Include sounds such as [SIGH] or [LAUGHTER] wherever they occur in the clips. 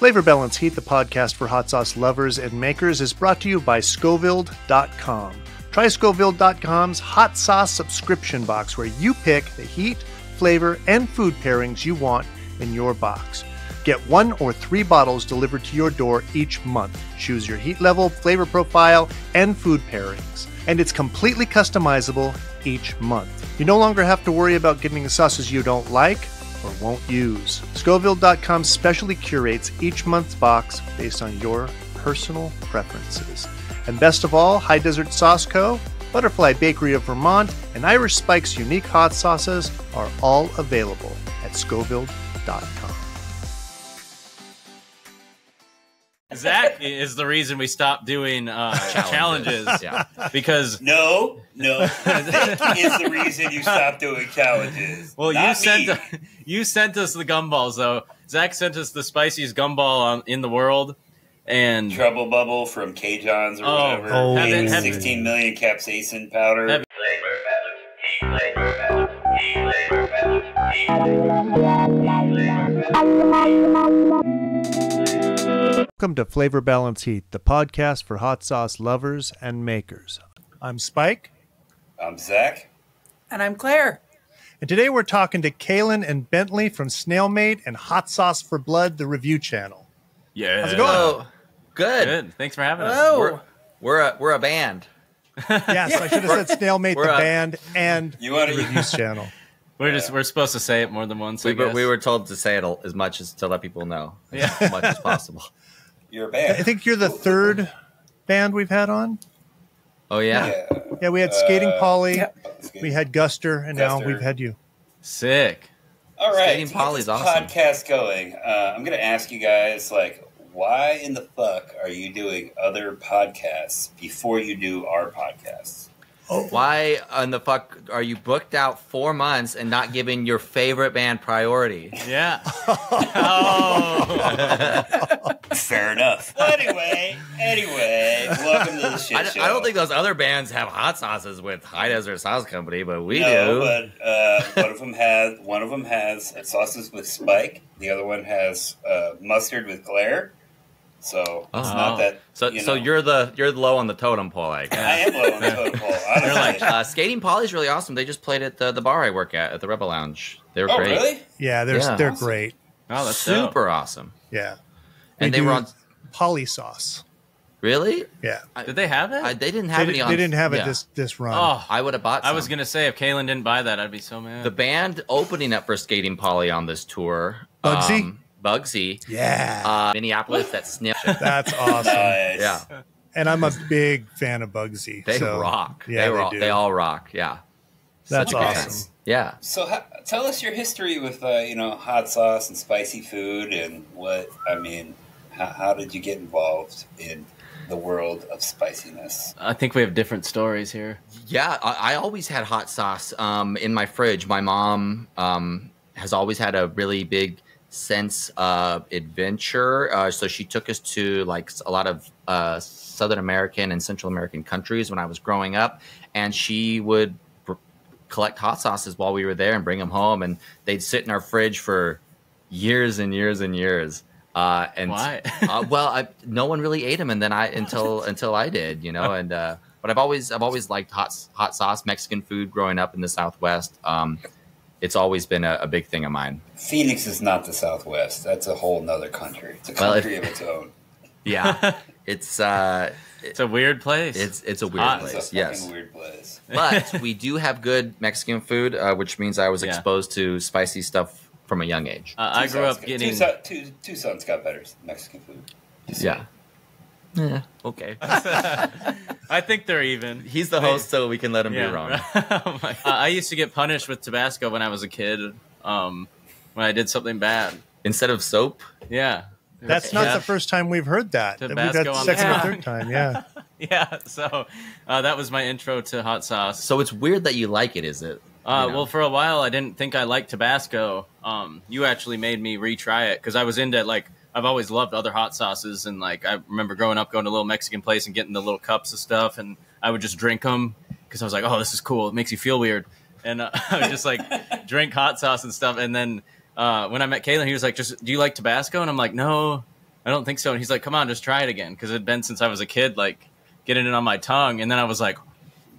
Flavor Balance Heat, the podcast for hot sauce lovers and makers, is brought to you by Scovilled.com. Try Scovilled.com's hot sauce subscription box where you pick the heat, flavor, and food pairings you want in your box. Get one or three bottles delivered to your door each month. Choose your heat level, flavor profile, and food pairings. And it's completely customizable each month. You no longer have to worry about getting sauces you don't like or won't use. Scovilled.com specially curates each month's box based on your personal preferences. And best of all, High Desert Sauce Co., Butterfly Bakery of Vermont, and Irish Spike's unique hot sauces are all available at Scovilled.com. Zac is the reason we stopped doing uh, challenges. [LAUGHS] Yeah. Because No, no. [LAUGHS] That is the reason you stopped doing challenges. well, you sent me. [LAUGHS] you sent us the gumballs though. Zac sent us the spiciest gumball on, in the world, and Trouble Bubble from CaJohn's or Oh, whatever. oh. made Have it- with have- 16 million capsaicin powder. Have- Welcome to Flavor Balance Heat, the podcast for hot sauce lovers and makers. I'm Spike, I'm Zac. And I'm Claire. and today we're talking to Kalen and Bentley from Snailmate and Hot Sauce for Blood, the review channel. yeah, How's it going? Oh, good. Good. Thanks for having us. Hello. We're we're a we're a band. [LAUGHS] Yes, I should have said Snailmate, We're the a- band, and You want the review [LAUGHS] channel. We're just we're supposed to say it more than once. We I were, guess. we were told to say it as much as to let people know Yeah. as much as possible. [LAUGHS] You're a band. I think you're the third band we've had on. Oh yeah, Yeah. Yeah, we had Skating Uh, Polly, Yep. That's good. we had Guster, and now we've had you. sick. All right. Skating Polly's awesome. Podcast going. Uh, I'm going to ask you guys, like, why in the fuck are you doing other podcasts before you do our podcasts? Why in the fuck are you booked out four months and not giving your favorite band priority? Yeah. [LAUGHS] oh. [LAUGHS] Fair enough. anyway, anyway, welcome to the shit I, show. I don't think those other bands have hot sauces with High Desert Sauce Company, but we no, do. but uh, one of them has one of them has sauces with Spike. The other one has uh, mustard with Claire. So it's Oh. not that. so you so know, you're the you're low on the totem pole, I guess. I am low on the totem pole. Honestly. [LAUGHS] You're like, Uh, Skating Polly's really awesome. They just played at the, the bar I work at at the Rebel Lounge. They were oh great. really? Yeah, they're Yeah. they're Awesome. great. Oh, that's dope. super awesome. Yeah, And We they were on. Polly Sauce. Really? Yeah, Did they have it? I, they didn't they, have di- any on. they didn't have it yeah. this this run. oh, I would have bought. I was gonna say if Kalen didn't buy that, I'd be so mad. The band opening up for Skating Polly on this tour. Bugsy? um, Bugsy. yeah, Uh, Minneapolis. That sniff. [LAUGHS] that's awesome. Nice. yeah, And I'm a big fan of Bugsy. they so, rock. Yeah, they, they, all, do. they all rock. Yeah, That's Such awesome. Yeah. So ha- tell us your history with uh, you know hot sauce and spicy food and what I mean. How, how did you get involved in the world of spiciness? I think we have different stories here. Yeah, I, I always had hot sauce um, in my fridge. My mom um, has always had a really big sense of adventure, uh, so she took us to like a lot of uh, Southern American and Central American countries when I was growing up, and she would br- collect hot sauces while we were there and bring them home, and they'd sit in our fridge for years and years and years. Uh, and Why? [LAUGHS] uh, well, I, no one really ate them, and then I until until I did, you know. And uh, but I've always I've always liked hot hot sauce Mexican food growing up in the Southwest. Um, it's always been a, a big thing of mine. Phoenix is not the Southwest. That's a whole nother country. It's a Well, if- country of its own. Yeah, [LAUGHS] it's uh, It's a weird place. it's it's a weird hot. It's a place. fucking Yes, weird place. [LAUGHS] but we do have good Mexican food, uh, which means I was Yeah. exposed to spicy stuff from a young age. Uh, I grew up got- getting. Tucson, Tu- Tucson's got better Mexican food. Just Yeah. Yeah. Okay. [LAUGHS] [LAUGHS] I think they're even. He's the host, so we can let him be wrong. [LAUGHS] Oh my- Uh, I used to get punished with Tabasco when I was a kid. Um, when I did something bad. Instead of soap, Yeah. That's not Yeah. the first time we've heard that. That We've had Tabasco on second the- or third time. Yeah, Yeah. So uh, that was my intro to hot sauce. so it's weird that you like it, is it? Uh, You know? Well, for a while, I didn't think I liked Tabasco. Um, you actually made me retry it because I was into like I've always loved other hot sauces, and like I remember growing up going to a little Mexican place and getting the little cups of stuff, and I would just drink them because I was like, oh, this is cool. It makes you feel weird, and uh, [LAUGHS] I would just like [LAUGHS] drink hot sauce and stuff. And then uh, when I met Kalen, he was like, just do you like Tabasco? And I'm like, no. I don't think so. And he's like, come on, just try it again. Cause it'd been since I was a kid, like getting it on my tongue. And then I was like,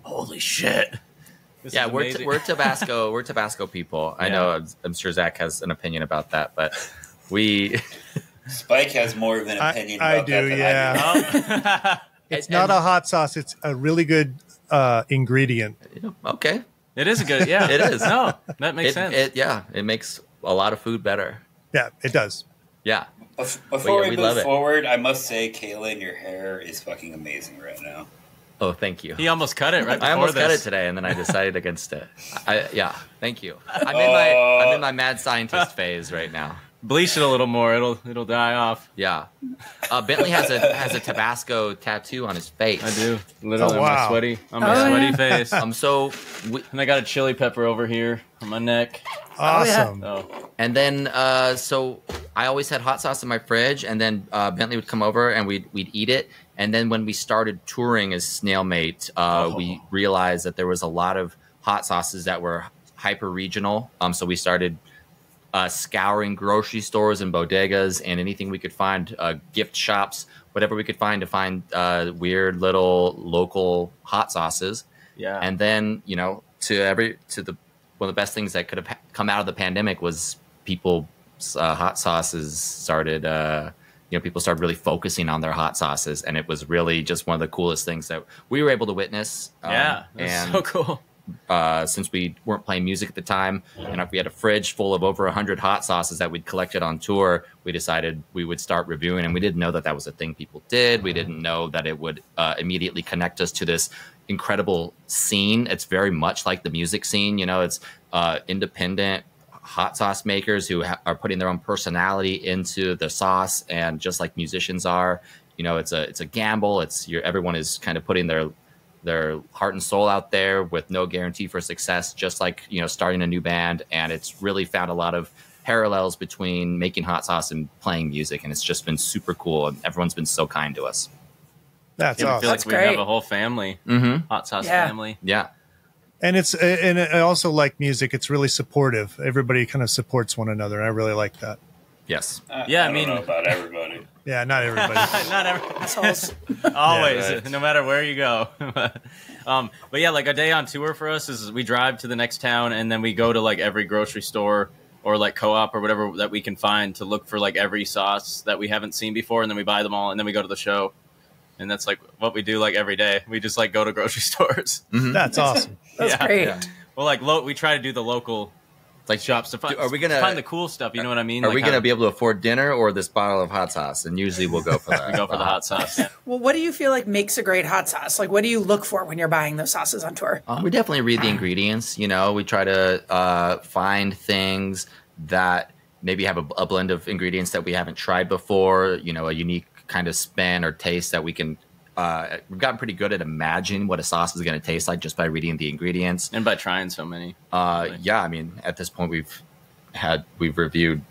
holy shit. This yeah, we're, amazing. we're [LAUGHS] Tabasco. we're Tabasco people. I know. I'm, I'm sure Zac has an opinion about that, but we. Spike has more of an opinion I about do, that than yeah. I do. [LAUGHS] It's and- not a hot sauce. It's a really good uh, ingredient. Okay. it is a good, yeah. [LAUGHS] It is. No, that makes It, sense. it yeah, it makes a lot of food better. Yeah, it does. Yeah. Before yeah, we, we love move it. forward, I must say, Kalen, your hair is fucking amazing right now. Oh, thank you. he almost cut it right before I almost this. cut it today, and then I decided against it. I, yeah, thank you. I'm in my I'm in my mad scientist phase right now. Bleach it a little more. It'll it'll die off. Yeah, uh, Bentley has a has a Tabasco tattoo on his face. I do. Literally Oh, on my wow. sweaty on my Oh, sweady yeah. face. Um, so we, And I got a chili pepper over here on my neck. Awesome. Oh, and then uh, so I always had hot sauce in my fridge, and then uh, Bentley would come over and we'd we'd eat it. And then when we started touring as Snailmate, uh, we realized that there was a lot of hot sauces that were hyper regional. Um, so we started uh, scouring grocery stores and bodegas and anything we could find, uh, gift shops, whatever we could find to find uh, weird little local hot sauces. yeah. And then you know, to every to the one of the best things that could have come out of the pandemic was people uh, hot sauces started. Uh, you know, people started really focusing on their hot sauces, and it was really just one of the coolest things that we were able to witness. Um, yeah. That's and so cool. Uh, since we weren't playing music at the time, and if we had a fridge full of over 100 hot sauces that we'd collected on tour, we decided we would start reviewing. And we didn't know that that was a thing people did. We didn't know that it would uh, immediately connect us to this incredible scene. It's very much like the music scene. You know, it's uh, independent hot sauce makers who are putting their own personality into the sauce, and just like musicians are. You know, it's a it's a gamble. It's your everyone is kind of putting their their heart and soul out there with no guarantee for success, just like you know starting a new band. And it's really found a lot of parallels between making hot sauce and playing music, and it's just been super cool. And everyone's been so kind to us. That's Yeah, I awesome. feel That's like we have a whole family, Mm-hmm. hot sauce Yeah. family. Yeah, and it's and I also like music. It's really supportive. Everybody kind of supports one another. I really like that. yes, Uh, Yeah, I don't mean- know about everybody. Yeah, not everybody. [LAUGHS] Not every, Assholes. [LAUGHS] always, Yeah, right. no matter where you go. [LAUGHS] um, but yeah, like a day on tour for us is we drive to the next town and then we go to like every grocery store or like co-op or whatever that we can find to look for like every sauce that we haven't seen before and then we buy them all and then we go to the show. And that's like what we do like every day. We just like go to grocery stores. Mhm. That's awesome. That's Yeah. great. Yeah. Well, like lo- we try to do the local like shops to find. Are we gonna- find the cool stuff? You know what I mean? Are Like we going to be able to afford dinner or this bottle of hot sauce? And usually we'll go for that. [LAUGHS] We go for the hot sauce. [LAUGHS] Well, what do you feel like makes a great hot sauce? Like, what do you look for when you're buying those sauces on tour? Um, we definitely read the ingredients. You know, we try to uh, find things that maybe have a, a blend of ingredients that we haven't tried before. You know, a unique kind of spin or taste that we can. Uh, we've gotten pretty good at imagining what a sauce is going to taste like just by reading the ingredients. and by trying so many. Uh, Really? yeah, I mean, at this point, we've had we've reviewed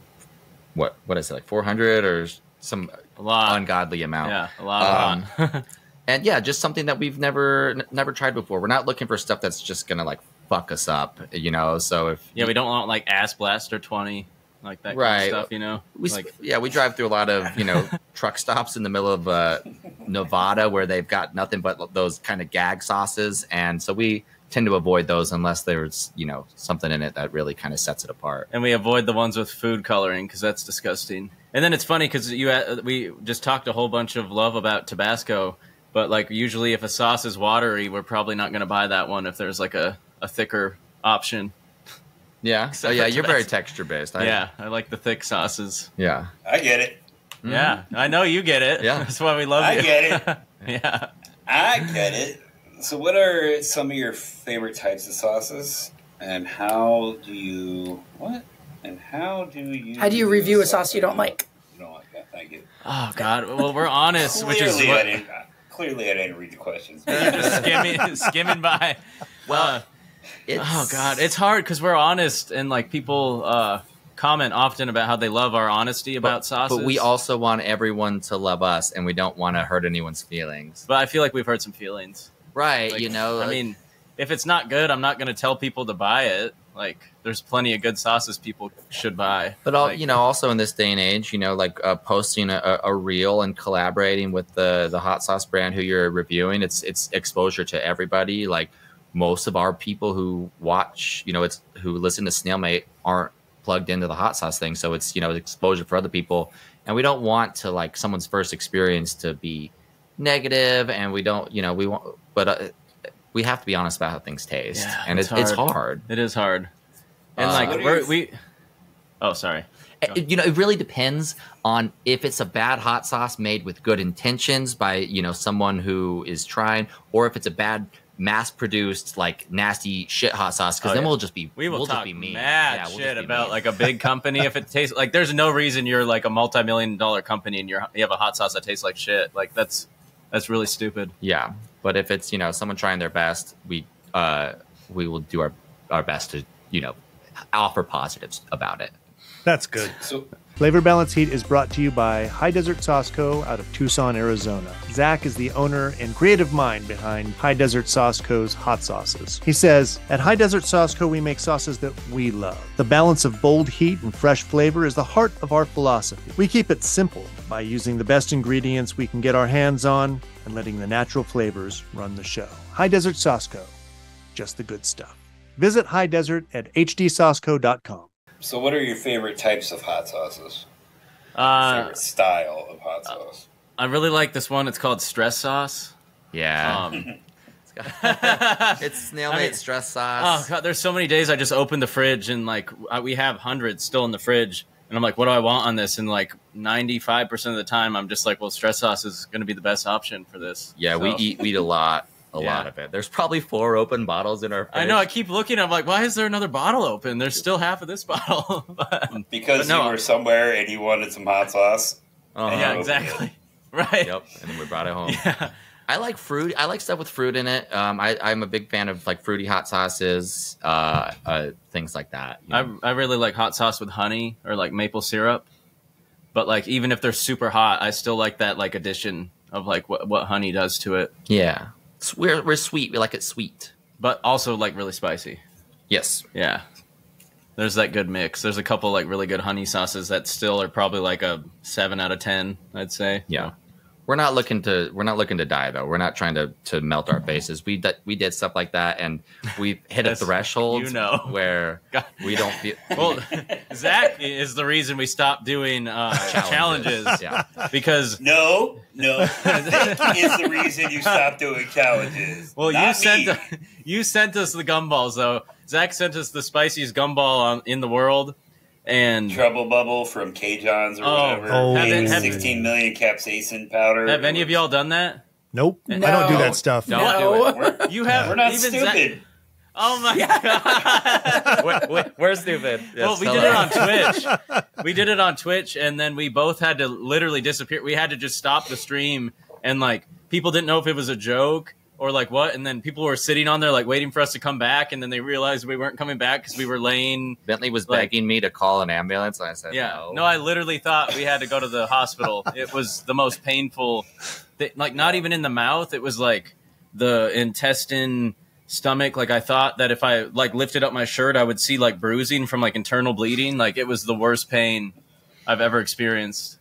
what what is it like 400 or some A lot. ungodly amount. yeah, a lot. a lot. [LAUGHS] and yeah, just something that we've never n- never tried before. We're not looking for stuff that's just gonna like fuck us up, you know. So if yeah, we don't want like ass blaster twenty, like that kind Right. of stuff. You know, we like yeah we drive through a lot of you know [LAUGHS] truck stops in the middle of uh, Nevada where they've got nothing but those kind of gag sauces, and so we tend to avoid those unless there's you know something in it that really kind of sets it apart. and we avoid the ones with food coloring because that's disgusting. And then it's funny because you uh, we just talked a whole bunch of love about Tabasco, but like usually if a sauce is watery, we're probably not going to buy that one if there's like a, a thicker option. Yeah. [LAUGHS] So Except yeah, you're very texture based. I, yeah, I like the thick sauces. Yeah. I get it. Yeah, I know you get it. Yeah. [LAUGHS] that's why we love I you. I get it. [LAUGHS] yeah. I get it. So, what are some of your favorite types of sauces, and how do you what? And how do you? How do you review a sauce you don't like? You don't like that. Thank you. Oh God. Well, we're honest, which is Clearly, I what, didn't. Clearly, I didn't read the questions. You're just skimming, skimming by. Well, Uh, It's, oh God, it's hard because we're honest, and like people uh, comment often about how they love our honesty about sauces. But we also want everyone to love us, and we don't want to hurt anyone's feelings. But I feel like we've hurt some feelings. Right. Like, you know. I like- mean, if it's not good, I'm not going to tell people to buy it. Like, there's plenty of good sauces people should buy. But all, Like, you know, also in this day and age, you know, like uh, posting a, a reel and collaborating with the the hot sauce brand who you're reviewing, it's it's exposure to everybody. Like most of our people who watch, you know, it's who listen to Snailmate aren't plugged into the hot sauce thing, so it's you know exposure for other people, and we don't want to like someone's first experience to be negative, and we don't, you know, we want, but. Uh, we have to be honest about how things taste, Yeah, and it's it's, it's hard. hard. It is hard. And Uh, like we're, we. Oh, sorry. It- you know, it really depends on if it's a bad hot sauce made with good intentions by you know someone who is trying, or if it's a bad mass-produced like nasty shit hot sauce. Because Oh, then yeah. we'll just be We will we'll talk just be mean. mad Yeah, we'll shit be about mean. like a big company if it tastes like there's no reason you're like a multi-million dollar company and you're you have a hot sauce that tastes like shit. Like that's that's really stupid. yeah. But if it's you know someone trying their best, we uh we will do our our best to you know offer positives about it. That's good. So, Flavor Balance Heat is brought to you by High Desert Sauce Co. out of Tucson, Arizona. Zac is the owner and creative mind behind High Desert Sauce Co.'s hot sauces. He says, At High Desert Sauce Co., we make sauces that we love. The balance of bold heat and fresh flavor is the heart of our philosophy. We keep it simple by using the best ingredients we can get our hands on and letting the natural flavors run the show. High Desert Sauce Co. Just the good stuff. Visit High Desert at hdsauceco.com. so what are your favorite types of hot sauces? Uh, favorite style of hot sauce? I really like this one. It's called stress sauce. Yeah, Um, [LAUGHS] it's [LAUGHS] snail I made mean- stress oh sauce. god, there's so many days I just open the fridge and like I, we have hundreds still in the fridge, and I'm like, what do I want on this? And like 95 percent of the time, I'm just like, well, stress sauce is going to be the best option for this. yeah, we eat we eat a lot, a Yeah. lot of it. There's probably four open bottles in our. Fridge. I know. I keep looking. I'm like, why is there another bottle open? There's still half of this [LAUGHS] bottle. But- Because but no. you were somewhere and you wanted some hot sauce. Uh-huh. yeah, exactly. [LAUGHS] Right. Yep, and then we brought it home. Yeah. I like fruit. I like stuff with fruit in it. Um, I, I'm a big fan of like fruity hot sauces, uh, uh, things like that. you I know. I really like hot sauce with honey or like maple syrup. But like even if they're super hot, I still like that like addition of like what what honey does to it. yeah, S- we're we're sweet. We like it sweet. But also like really spicy. Yes. Yeah. There's that good mix. There's a couple like really good honey sauces that still are probably like a seven out of ten, I'd say. Yeah. We're not looking to we're not looking to die though. We're not trying to to melt our faces. We d- we did stuff like that, and we hit a threshold you know. where [LAUGHS] God. we don't feel [LAUGHS] Well, Zac is the reason we stopped doing uh, challenges. Yeah. because No, no. [LAUGHS] is the reason you stopped doing challenges. well, you Not sent me. you sent us the gumballs though. Zac sent us the spiciest gumball on, in the world, and Trouble Bubble from CaJohn's or Oh, whatever. oh. Have it- have- 16 million capsaicin powder. have any of y'all done that? Nope. I don't do that stuff. Don't No. do We're, You have we're not even Zac- stupid. oh my god! it. [LAUGHS] We're, we're- we're stupid. well, we tell did it us. on Twitch. [LAUGHS] We did it on Twitch, and then we both had to literally disappear. We had to just stop the stream, and like people didn't know if it was a joke or like what. And then people were sitting on there like waiting for us to come back, and then they realized we weren't coming back because we were laying. Bentley was like- begging me to call an ambulance, and I said Yeah, no. no, I literally thought we had to go to the hospital. [LAUGHS] it was the most painful, th- like not even in the mouth. It was like the intestine stomach like i thought that if i like lifted up my shirt i would see like bruising from like internal bleeding like it was the worst pain i've ever experienced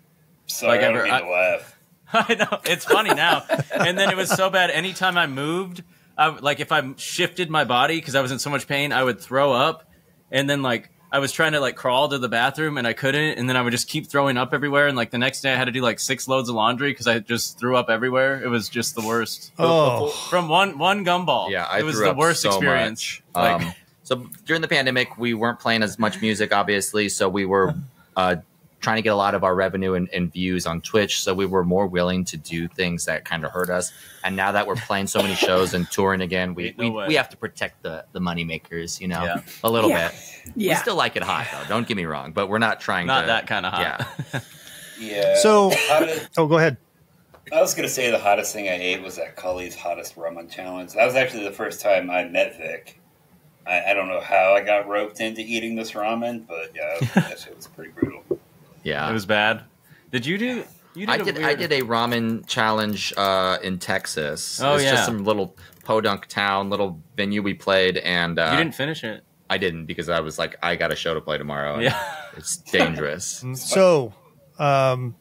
Sorry, Like I don't ever- mean I- to laugh. [LAUGHS] i know. It's funny now. And then it was so bad. Anytime i moved I, like if i shifted my body because i was in so much pain i would throw up. And then like i was trying to like crawl to the bathroom and i couldn't. And then i would just keep throwing up everywhere. And like the next day i had to do like six loads of laundry because i just threw up everywhere. It was just the worst. Oh. from one one gumball. Yeah, I it was threw the worst so experience. much. Like, Um, so during the pandemic, we weren't playing as much music, obviously. So we were uh, trying to get a lot of our revenue and, and views on Twitch. So we were more willing to do things that kind of hurt us. And now that we're playing so many shows and touring again, we Ain't no we, we have to protect the the money makers, you know, Yeah. a little Yeah. bit. Yeah. We still like it hot though. Don't get me wrong, but we're not trying not to. that kind of hot Yeah. [LAUGHS] Yeah. So- How did- Oh, go ahead. I was gonna say the hottest thing I ate was that Cully's hottest ramen challenge. That was actually the first time I met Vic. I, I don't know how I got roped into eating this ramen, but yeah, that shit was pretty brutal. Yeah. it was bad did you do you did I a did. I did a ramen challenge uh, in Texas. Oh, it's yeah. just some little podunk town, little venue we played, and uh, you didn't finish it I didn't because I was like, I got a show to play tomorrow. and Yeah. it's dangerous. [LAUGHS] So, um,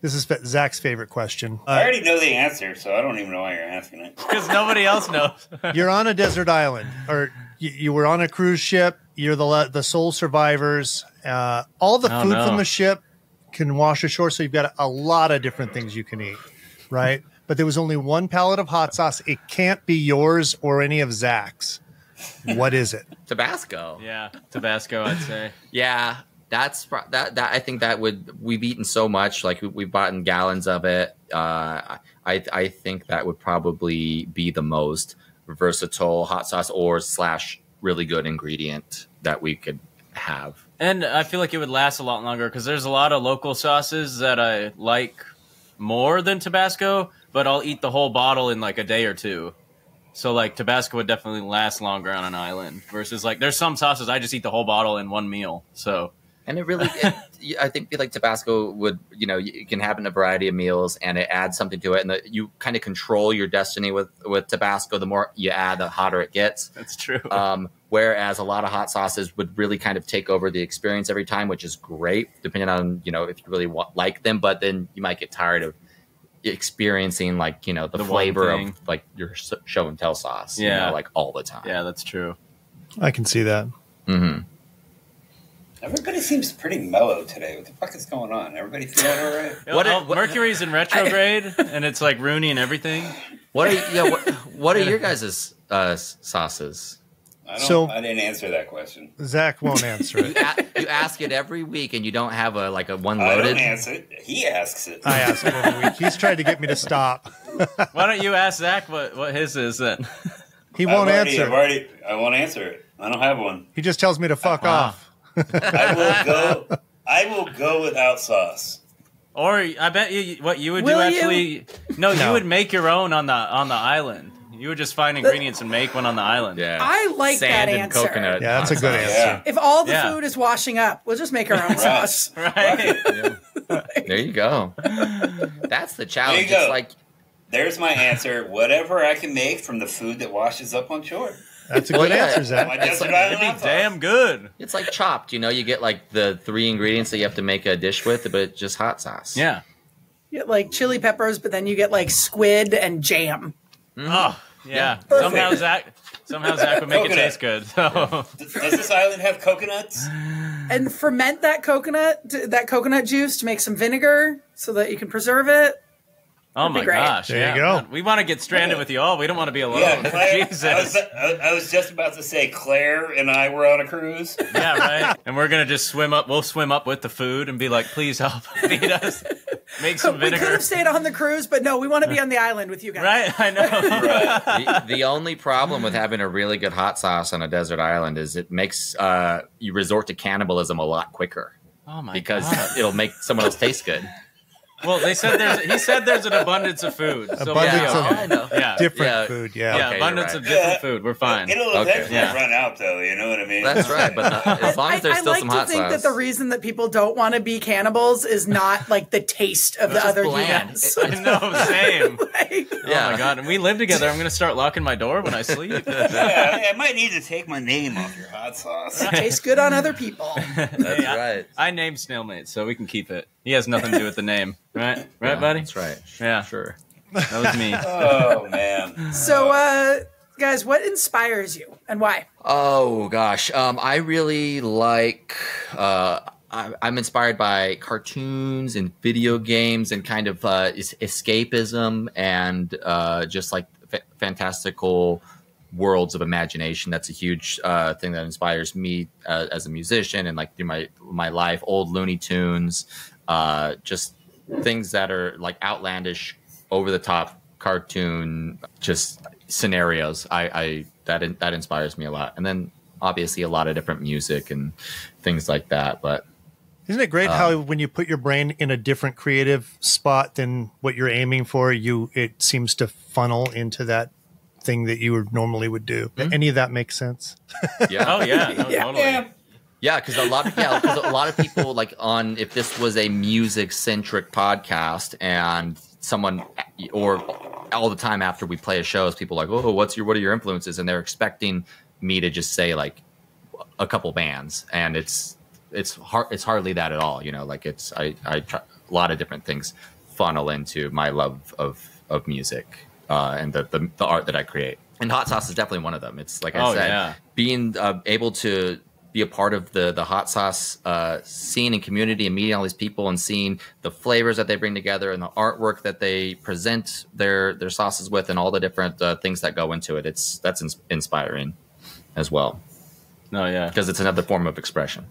this is Zac's favorite question. I Uh, already know the answer, so I don't even know why you're asking it. [LAUGHS] Because nobody else knows. you're on a desert island, or you, you were on a cruise ship. You're the the sole survivors. Uh, all the Oh, food no. from the ship can wash ashore, so you've got a, a lot of different things you can eat, right? but there was only one pallet of hot sauce. It can't be yours or any of Zac's. What is it? [LAUGHS] Tabasco. yeah, Tabasco, I'd say. Yeah, that's pro- that. That I think that would we've eaten so much, like we, we've bought in gallons of it. Uh, I I think that would probably be the most versatile hot sauce or slash really good ingredient that we could have. And I feel like it would last a lot longer because there's a lot of local sauces that I like more than Tabasco, but I'll eat the whole bottle in like a day or two. So like Tabasco would definitely last longer on an island versus like there's some sauces I just eat the whole bottle in one meal. So And it really, it, [LAUGHS] I think like Tabasco would, you know, you can have it in a variety of meals, and it adds something to it, and the, you kind of control your destiny with with Tabasco. The more you add, the hotter it gets. that's true. Um, whereas a lot of hot sauces would really kind of take over the experience every time, which is great, depending on you know if you really want, like them. But then you might get tired of experiencing like you know the, The flavor of like your show and tell sauce. you Yeah. know, like all the time. yeah, that's true. I can see that. hmm Everybody seems pretty mellow today. What the fuck is going on? Everybody feeling all right? [LAUGHS] What are- what- Mercury's in retrograde and it's like Rooney and everything. What are yeah? What, what are your guys' uh, sauces? I don't. So- I didn't answer that question. Zac won't answer You, it. a- you ask it every week, and you don't have a like a one I loaded. don't answer it. He asks it. I ask him every week. He's tried to get me to stop. [LAUGHS] Why don't you ask Zac what, what his is then? He I've won't already, answer. I've already. I won't answer it. I don't have one. He just tells me to fuck Wow. off. I will go. I will go without sauce. Or I bet you what you would Will do you? actually. No, No. you would make your own on the on the island. You would just find ingredients and make one on the island. Yeah, I like Sand that and answer. coconut. Yeah, that's a good sauce. answer. Yeah. If all the Yeah. food is washing up, we'll just make our own sauce. [LAUGHS] Right. There you go. That's the challenge. There you It's like There's my answer. Whatever I can make from the food that washes up on shore. That's a good answer, My Zac. It's like- island It'd be damn good. it's like chopped. You know, you get like the three ingredients that you have to make a dish with, but it's just hot sauce. Yeah. You get like chili peppers, but then you get like squid and jam. Mm-hmm. Oh, yeah. Perfect. Somehow Zac somehow Zac would make it Coconut. taste good. So Does does this island have coconuts? And ferment that coconut, that coconut juice to make some vinegar so that you can preserve it. Oh That'd my gosh. There yeah. you go. We want to get stranded with you all. We don't want to be alone. Yeah, [LAUGHS] Claire, Jesus. I, was, I, I was just about to say Claire and I were on a cruise. [LAUGHS] yeah, right. And we're gonna just swim up. We'll swim up with the food and be like, "Please help [LAUGHS] feed us. Make some vinegar. We could have stayed on the cruise, but no, we want to be on the island with you guys. Right? I know. the, the only problem with having a really good hot sauce on a desert island is it makes uh, you resort to cannibalism a lot quicker Oh my because god. it'll make someone else taste good. Well, they said there's. He said there's an abundance of food. So Abundance yeah, of- I know. yeah, Different Yeah. food, yeah. yeah, Okay, abundance you're of different Yeah. food. We're fine. It'll Okay. eventually Yeah. run out, though. You know what I mean? That's right, but the, [LAUGHS] as long as there's I still like some to hot think that the reason that people don't want to be cannibals is not like the taste of the other bland. humans. I know, same. [LAUGHS] Like, yeah. Oh my god, and we live together. I'm gonna start locking my door when I sleep. [LAUGHS] yeah, I, I might need to take my name off your hot sauce. It tastes good on other people. That's Hey, I- right. I named Snailmate, so we can keep it. He has nothing to do with the name, [LAUGHS] right? Right, Yeah, buddy? That's right. Yeah. Sure. That was me. [LAUGHS] Oh man. So, uh, guys, what inspires you and why? Oh gosh, um, I really like. Uh, I, I'm inspired by cartoons and video games and kind of uh, es- escapism and uh, just like fa- fantastical worlds of imagination. That's a huge uh, thing that inspires me uh, as a musician and like through my my life. Old Looney Tunes, uh, just things that are like outlandish, over the top cartoon, just scenarios. I, I that in, that inspires me a lot, and then obviously a lot of different music and things like that. But Isn't it great how when you put your brain in a different creative spot than what you're aiming for, you it seems to funnel into that thing that you would normally would do. Any of that makes sense? [LAUGHS] yeah, Oh yeah, [LAUGHS] no, Yeah. totally. Yeah. Yeah, because a lot of yeah, 'cause a lot of people like on if this was a music centric podcast and someone or all the time after we play a show, is people like, oh, what's your what are your influences? And they're expecting me to just say like a couple bands, and it's it's hard it's hardly that at all. You know, like it's I I try a lot of different things funnel into my love of of music uh, and the, the the art that I create. And hot sauce is definitely one of them. It's like I Oh, said, yeah. being uh, able to be a part of the the hot sauce uh, scene and community and meeting all these people and seeing the flavors that they bring together and the artwork that they present their their sauces with and all the different uh, things that go into it. It's that's ins- inspiring as well No, yeah. because it's another form of expression.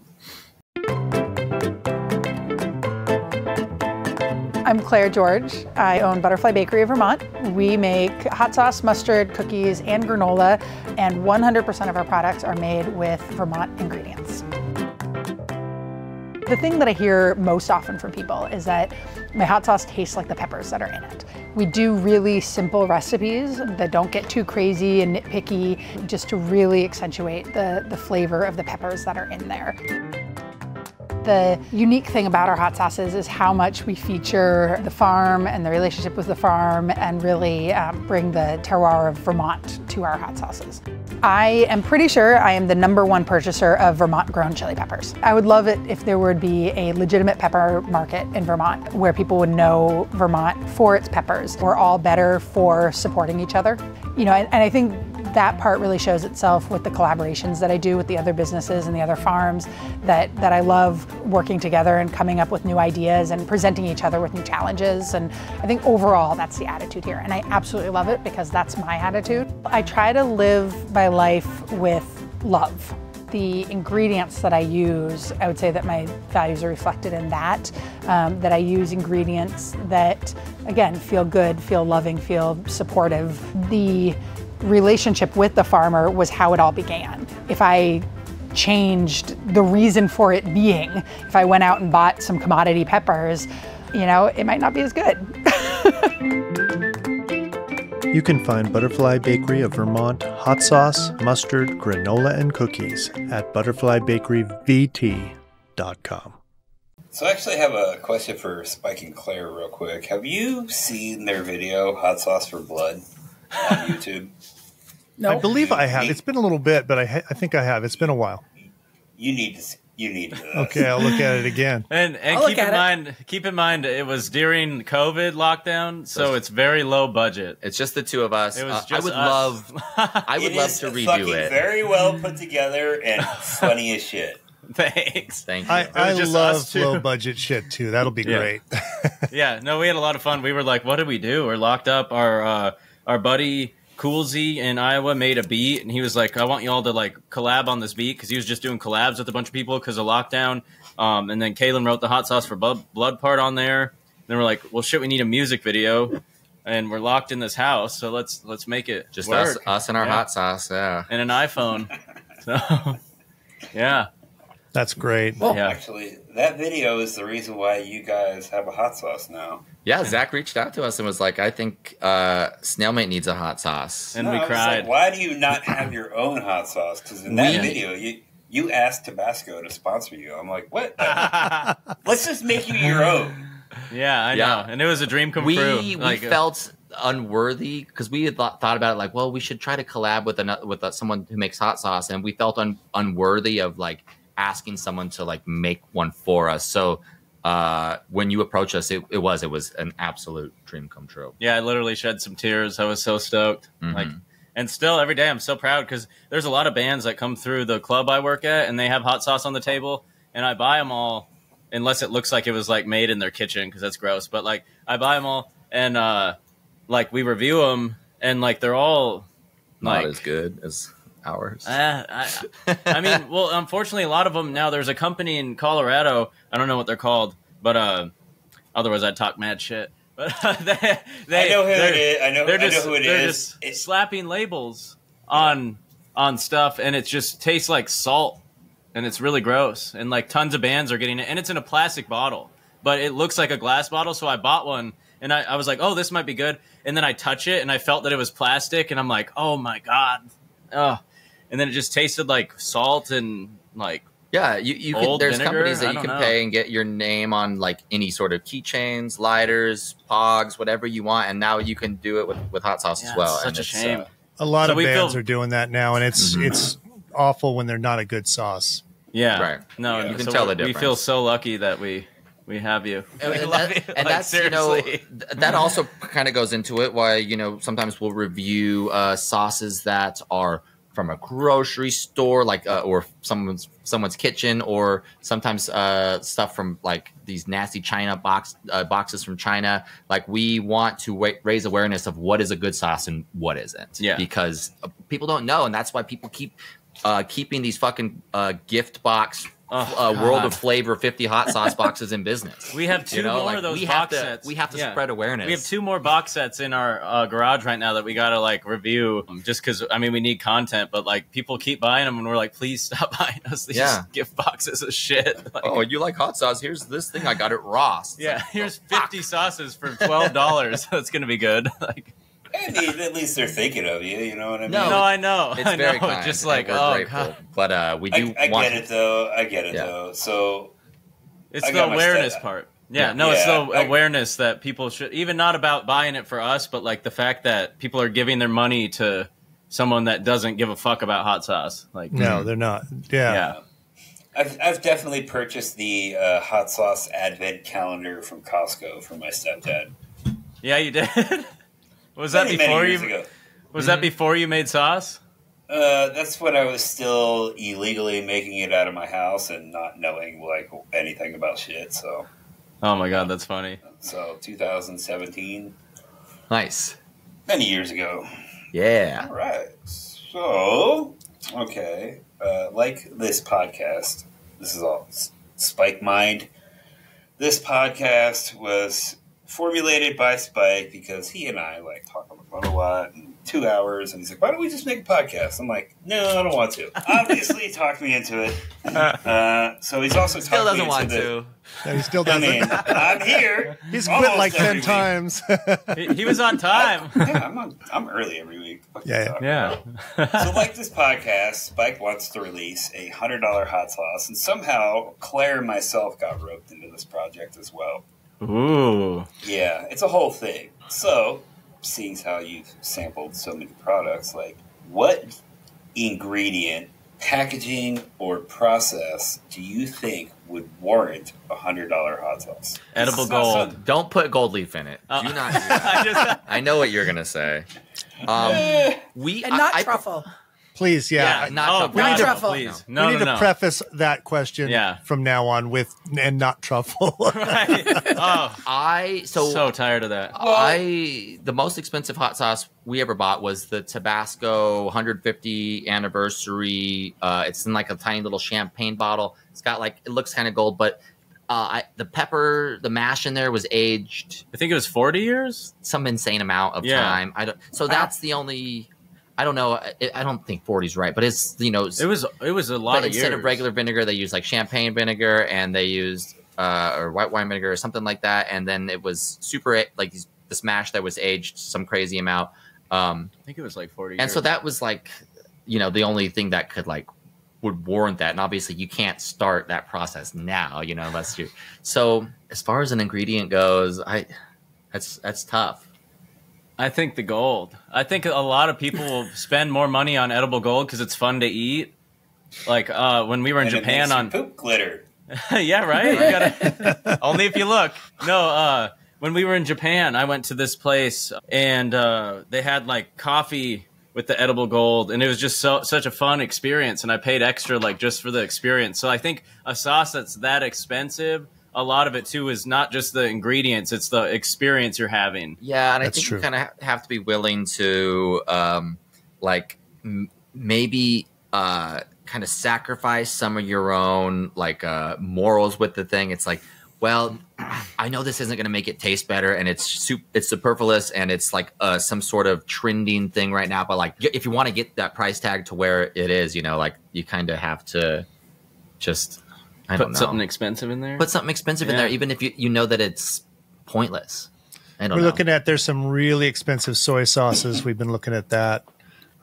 I'm Claire George. I own Butterfly Bakery of Vermont. We make hot sauce, mustard, cookies, and granola, and 100% of our products are made with Vermont ingredients. The thing that I hear most often from people is that my hot sauce tastes like the peppers that are in it. We do really simple recipes that don't get too crazy and nitpicky, just to really accentuate the, the flavor of the peppers that are in there. The unique thing about our hot sauces is how much we feature the farm and the relationship with the farm and really um, bring the terroir of Vermont to our hot sauces. I am pretty sure I am the number one purchaser of Vermont grown chili peppers. I would love it if there would be a legitimate pepper market in Vermont where people would know Vermont for its peppers. We're all better for supporting each other. You know, and, and I think that part really shows itself with the collaborations that I do with the other businesses and the other farms that, that I love working together and coming up with new ideas and presenting each other with new challenges. And I think overall that's the attitude here. And I absolutely love it because that's my attitude. I try to live my life with love. The ingredients that I use, I would say that my values are reflected in that. Um, that I use ingredients that, again, feel good, feel loving, feel supportive. The relationship with the farmer was how it all began. If I changed the reason for it being, if I went out and bought some commodity peppers, you know, it might not be as good. [LAUGHS] You can find Butterfly Bakery of Vermont hot sauce, mustard, granola, and cookies at butterflybakeryvt.com. So I actually have a question for Spike and Claire, real quick. Have you seen their video "Hot Sauce for Blood" on YouTube? no. I believe I have. It's been a little bit, but I, ha- I think I have. It's been a while. You need to. see- You need to. Okay, I'll look at it again. [LAUGHS] And and I'll keep in at it. mind, keep in mind, it was during COVID lockdown, so it's very low budget. It's just the two of us. It was Uh, just I would us. love I [LAUGHS] would It love to redo it. Very well put together and funny as shit. [LAUGHS] Thanks. Thank you. I, I love low budget shit too. That'll be Yeah. great. Yeah, no, we had a lot of fun. We were like, "What did we do?" We're locked up. Our uh, our buddy Coolsy in Iowa made a beat, and he was like, "I want you all to like collab on this beat," because he was just doing collabs with a bunch of people because of lockdown. Um, and then Kalen wrote the hot sauce for blood, blood part on there. then we're like, "Well, shit, we need a music video," and we're locked in this house, so let's let's make it just work. us us and our Yeah. hot sauce. Yeah. and an iPhone. [LAUGHS] So, yeah, That's great. Well, yeah. Actually, that video is the reason why you guys have a hot sauce now. Yeah, Zac reached out to us and was like, I think uh, Snailmate needs a hot sauce. And No, we I was cried. Like, why do you not have your own hot sauce? Because in that We- video, you you asked Tabasco to sponsor you. I'm like, what? [LAUGHS] Let's just make you your own. yeah, I Yeah. know. And it was a dream come we true. we Like, uh, felt unworthy because we had thought, thought about it like, well, we should try to collab with another with uh, someone who makes hot sauce, and we felt un, unworthy of like asking someone to like make one for us. So uh, when you approach us, it, it was it was an absolute dream come true. Yeah, I literally shed some tears. I was so stoked. Mhm. Like, and still every day I'm so proud because there's a lot of bands that come through the club I work at, and they have hot sauce on the table, and I buy them all, unless it looks like it was like made in their kitchen because that's gross. But like I buy them all, and uh, like we review them, and like they're all Not like as good as ours. Uh, I, I mean, [LAUGHS] well, unfortunately, a lot of them now. There's a company in Colorado. I don't know what they're called, but uh, otherwise I'd talk mad shit. [LAUGHS] But they, they, I know who they're- it is. I know, They're I just, know who it they're is. just It's- slapping labels on on stuff, and it just tastes like salt, and it's really gross. And like tons of bands are getting it, and it's in a plastic bottle, but it looks like a glass bottle. So I bought one, and I, I was like, oh, this might be good. And then I touch it, and I felt that it was plastic, and I'm like, oh my god, oh. And then it just tasted like salt and like Yeah, you, you can. There's vinegar? companies that you can know. pay and get your name on like any sort of keychains, lighters, pogs, whatever you want, and now you can do it with, with hot sauce Yeah, as well. such and a shame. uh, A lot So of bands feel- are doing that now, and it's Mhm. it's awful when they're not a good sauce. Yeah, Right. No, Yeah. You can so tell the difference. We feel so lucky that we we have you. and, and [LAUGHS] that- you. and Like, that's you know that also kind of goes into it why you know sometimes we'll review uh, sauces that are from a grocery store like uh, or someone's someone's kitchen or sometimes uh, stuff from like these nasty china box uh, boxes from china like we want to wa- raise awareness of what is a good sauce and what isn't Yeah. because uh, people don't know and that's why people keep uh, keeping these fucking uh, gift box Oh, uh, world of flavor 50 hot sauce [LAUGHS] boxes in business We have two You know, more like, of those we box have to, sets. We have to Yeah. spread awareness. We have two more box sets in our uh, garage right now that we gotta like review, um, just because I mean we need content, but like people keep buying them, and we're like, please stop [LAUGHS] buying us these Yeah. [LAUGHS] gift boxes of shit. Like, Oh, you like hot sauce? Here's this thing I got at Ross. It's yeah, like, here's oh, fuck. fifty sauces for twelve dollars. That's gonna be good. Like, I mean, at least they're thinking of you. You know what I mean? No, no, I know, It's I very know. kind. Just like, we're oh grateful. god, But uh, we do I, I want get it though. I get it Yeah. though. So it's I the awareness part. Yeah, Yeah. no, it's the I- awareness that people should even not about buying it for us, but like the fact that people are giving their money to someone that doesn't give a fuck about hot sauce. Like, No, they're not. Yeah. yeah. I've, I've definitely purchased the uh, hot sauce advent calendar from Costco for my stepdad. Yeah, you did. [LAUGHS] was that Many, before many you? ago. Was Mm-hmm. that before you made sauce? Uh, that's when I was still illegally making it out of my house and not knowing like anything about shit. So, Oh my god, that's funny. so 2017, nice. many years ago. Yeah. All right. So, okay. Uh, like this podcast, this is all Spike Mind. This podcast was formulated by Spike because he and I like talk on the phone a lot and two hours, and he's like, "Why don't we just make a podcast?" I'm like, "No, I don't want to." [LAUGHS] Obviously, he talked me into it. [LAUGHS] Uh, so he's also Still talked me doesn't into want the- to. And he still I doesn't. mean, I'm here. [LAUGHS] He's quit like 10 week. times. he, he was on time. Yeah, I'm on, I'm early every week. What Yeah, yeah. so like this podcast, Spike wants to release a hundred dollar hot sauce, and somehow Claire and myself got roped into this project as well. Ooh. Yeah, it's a whole thing. So, seeing as how you've sampled so many products, like what ingredient, packaging, or process do you think would warrant a hundred dollar hot sauce? Edible It's gold. something- Don't put gold leaf in it. Uh, do not. [LAUGHS] Do that. I just, I know what you're gonna say. Um, we And not I, I- truffle. Please, yeah. yeah, not oh, truffle. God, Not truffle. Please, no, we need no, to no. preface that question Yeah. from now on with and not truffle. [LAUGHS] Right. Oh, I so so tired of that. I the most expensive hot sauce we ever bought was the Tabasco 150 anniversary. Uh, it's in like a tiny little champagne bottle. It's got like it looks kind of gold, but uh, I, the pepper, the mash in there was aged I think it was forty years. some insane amount of Yeah. time. I don't. So that's the only. I don't know. I, I don't think 40's right, but it's you know. It was it was a lot instead years. of regular vinegar, they used like champagne vinegar, and they used uh, or white wine vinegar or something like that. And then it was super like this mash that was aged some crazy amount. Um, I think it was like forty. and years. so that was like, you know, the only thing that could like would warrant that. And obviously, you can't start that process now, you know, unless you. So as far as an ingredient goes, I that's that's tough. I think the gold. I think a lot of people will [LAUGHS] spend more money on edible gold because it's fun to eat. Like uh, when we were in and it Japan makes on poop glitter. [LAUGHS] yeah, right. You gotta, [LAUGHS] only if you look. No, uh, when we were in Japan, I went to this place and uh, they had like coffee with the edible gold, and it was just so such a fun experience. And I paid extra like just for the experience. So I think a sauce that's that expensive, a lot of it too is not just the ingredients; it's the experience you're having. Yeah, and I think true. you kind of have to be willing to, um, like, m- maybe uh, kind of sacrifice some of your own like uh, morals with the thing. It's like, well, [CLEARS THROAT] I know this isn't going to make it taste better, and it's sup- it's superfluous, and it's like uh, some sort of trending thing right now. But like, if you want to get that price tag to where it is, you know, like you kind of have to just, I don't Put know, something expensive in there. put something expensive in there, even if you you know that it's pointless. I don't We're know. looking at there's some really expensive soy sauces. We've been looking at that.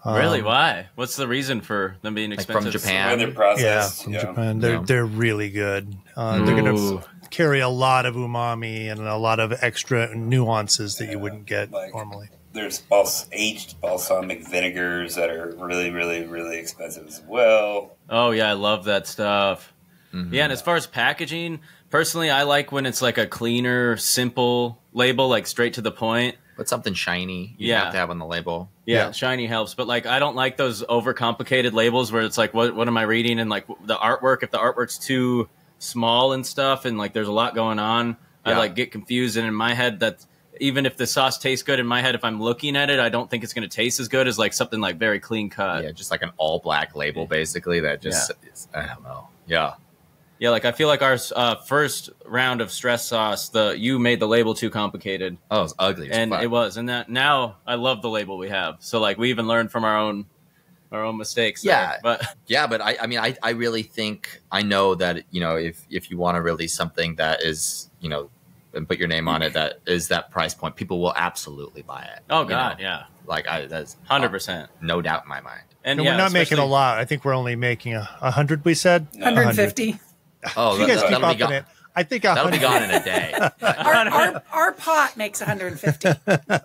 really? Um, Why? What's the reason for them being Like from? Japan? When they're Yeah, from yeah. Japan. They're Yeah. they're really good. Uh, they're gonna carry a lot of umami and a lot of extra nuances that you wouldn't get like- normally. there's bals- aged balsamic vinegars that are really, really, really expensive as well. Oh yeah, I love that stuff. Mm-hmm. Yeah, and as far as packaging, personally, I like when it's like a cleaner, simple label, like straight to the point. But something shiny you Yeah. have to have on the label. Yeah, Yeah. shiny helps, but like I don't like those overcomplicated labels where it's like, what what am I reading? And like the artwork, if the artwork's too small and stuff, and like there's a lot going on, I like get confused. And in my head, that even if the sauce tastes good, in my head, if I'm looking at it, I don't think it's going to taste as good as like something like very clean cut. yeah, just like an all black label, basically. That just is, I don't know. Yeah, Yeah, like I feel like our uh, first round of stress sauce, the you made the label too complicated, oh, it's ugly. as and fuck. it was. And that now I love the label we have. So like we even learned from our own our own mistakes. there. Yeah. but [LAUGHS] Yeah, but I, I mean, I, I really think I know that you know if if you want to release something that is you know and put your name on it that is that price point, people will absolutely buy it. oh god, know? yeah, like I that's hundred percent. no doubt in my mind. And And yeah, we're not making a lot. I think we're only making a, a hundred. We said No. 150. Oh, You guys that, keep will be gone. it. I think a That'll be hundred. gone in a day. [LAUGHS] Our, our, our pot makes 150.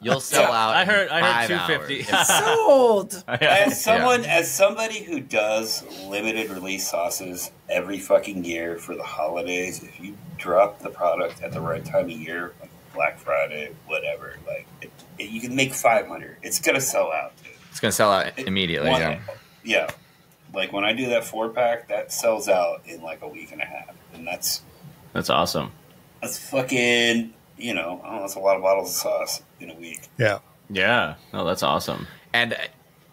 You'll sell out. I in heard- I heard five 250. [LAUGHS] Sold. [LAUGHS] As someone, as somebody who does limited release sauces every fucking year for the holidays, if you drop the product at the right time of year, like Black Friday, whatever, like it, it, you can make five hundred. It's gonna sell out. Dude. It's gonna sell out immediately. One- Yeah. yeah. Like when I do that four pack, that sells out in like a week and a half, and that's That's awesome. that's fucking you know, I know, that's a lot of bottles of sauce in a week. Yeah. Yeah, no, that's awesome. And uh,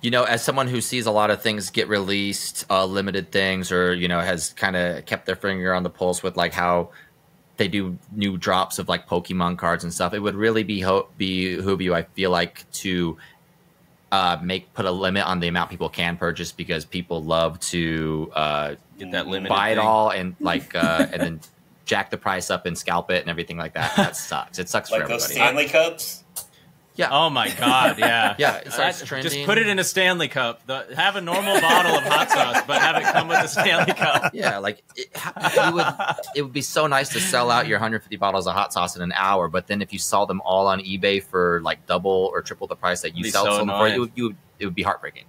you know, as someone who sees a lot of things get released, uh, limited things, or you know, has kind of kept their finger on the pulse with like how they do new drops of like Pokemon cards and stuff, it would really be ho- be behoove you, I feel like, to uh, make put a limit on the amount people can purchase because people love to uh, Get that limited. buy it thing. all and like uh, and then [LAUGHS] jack the price up and scalp it and everything like that. That sucks. It sucks Like for those everybody. Stanley Cups. Yeah. Oh my god, yeah, [LAUGHS] Yeah, it starts I- trending. Just put it in a Stanley cup. The, have a normal bottle of hot sauce, but have it come with a Stanley cup. [LAUGHS] Yeah, like it, ha- you would. It would be so nice to sell out your 150 bottles of hot sauce in an hour, but then if you saw them all on eBay for like double or triple the price that you Be sell so them for, annoying. it would, you would, it would be heartbreaking.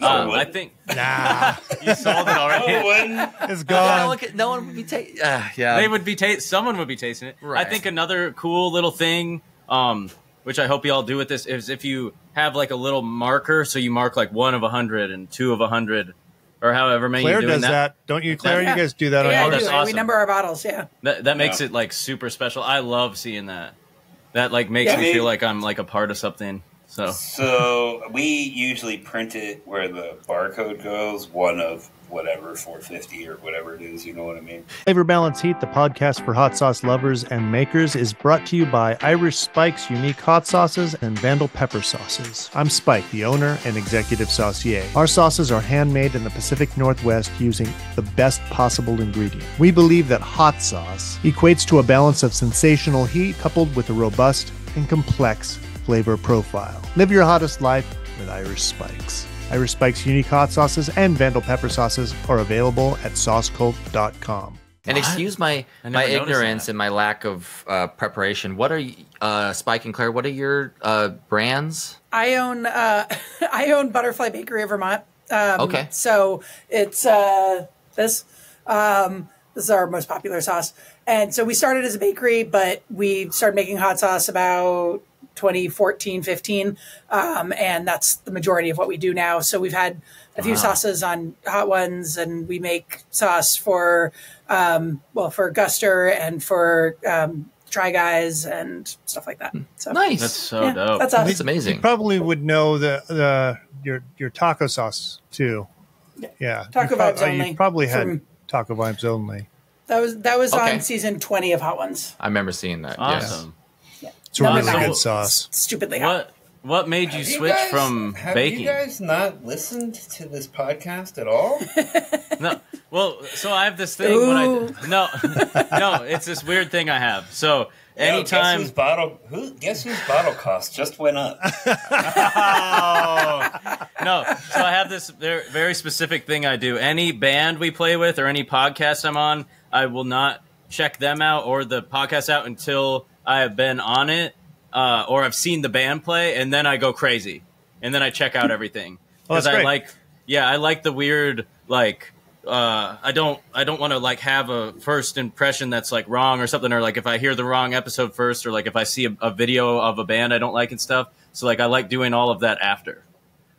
No, Um, I think Nah, [LAUGHS] you sold it No, already. it wouldn't. it's no, gone. one could, no one would be taking. Uh, yeah, they would be ta- someone would be tasting it. Right. I think another cool little thing, um, which I hope you all do with this, is if you have like a little marker, so you mark like one of a hundred and two of a hundred, or however many Claire you're doing does that. Don't you, Claire? Yeah. You guys do that yeah, on I that's do. We number our bottles. Yeah. That that makes Yeah. it like super special. I love seeing that. That like makes Yeah, me maybe- feel like I'm like a part of something. So So we usually print it where the barcode goes, one of whatever, 450 or whatever it is, you know what I mean? Flavor Balance Heat, the podcast for hot sauce lovers and makers, is brought to you by Irish Spike's unique hot sauces and Vandal pepper sauces. I'm Spike, the owner and executive saucier. Our sauces are handmade in the Pacific Northwest using the best possible ingredient. We believe that hot sauce equates to a balance of sensational heat coupled with a robust and complex flavor profile. Live your hottest life with Irish Spikes. Irish Spike's unique hot sauces and Vandal pepper sauces are available at saucecult.com. And excuse my my ignorance and my lack of uh, preparation. What are you, uh, Spike and Claire? What are your uh, brands? I own uh, [LAUGHS] I own Butterfly Bakery of Vermont. Um, Okay. So it's uh, this. Um, this is our most popular sauce, and so we started as a bakery, but we started making hot sauce about 2014, 15, um, and that's the majority of what we do now. So we've had a few sauces on hot ones, and we make sauce for um, well for Guster and for um, Try Guys and stuff like that. So Nice. that's so yeah, dope. That's awesome. That's amazing. You probably would know the the your your taco sauce too. Yeah, Taco you Vibes uh, only You probably had from- taco vibes only. That was that was Okay. on season twenty of Hot Ones. I remember seeing that. Yes. Awesome. It's a Number really nine. good sauce. Stupidly hot. What what made you Have switch guys- from have baking? you guys not listened to this podcast at all? [LAUGHS] No. Well, so I have this thing when I no [LAUGHS] no, it's this weird thing I have. So Yo, guess anytime whose bottle who guess whose bottle cost just went up? [LAUGHS] Oh no! So I have this very, very specific thing I do. Any band we play with or any podcast I'm on, I will not check them out or the podcast out until I have been on it uh, or I've seen the band play, and then I go crazy, and then I check out everything [LAUGHS] Oh, that's I like. Yeah, I like the weird like. Uh, I don't. I don't want to like have a first impression that's like wrong or something, or like if I hear the wrong episode first, or like if I see a, a video of a band I don't like and stuff. So like I like doing all of that after.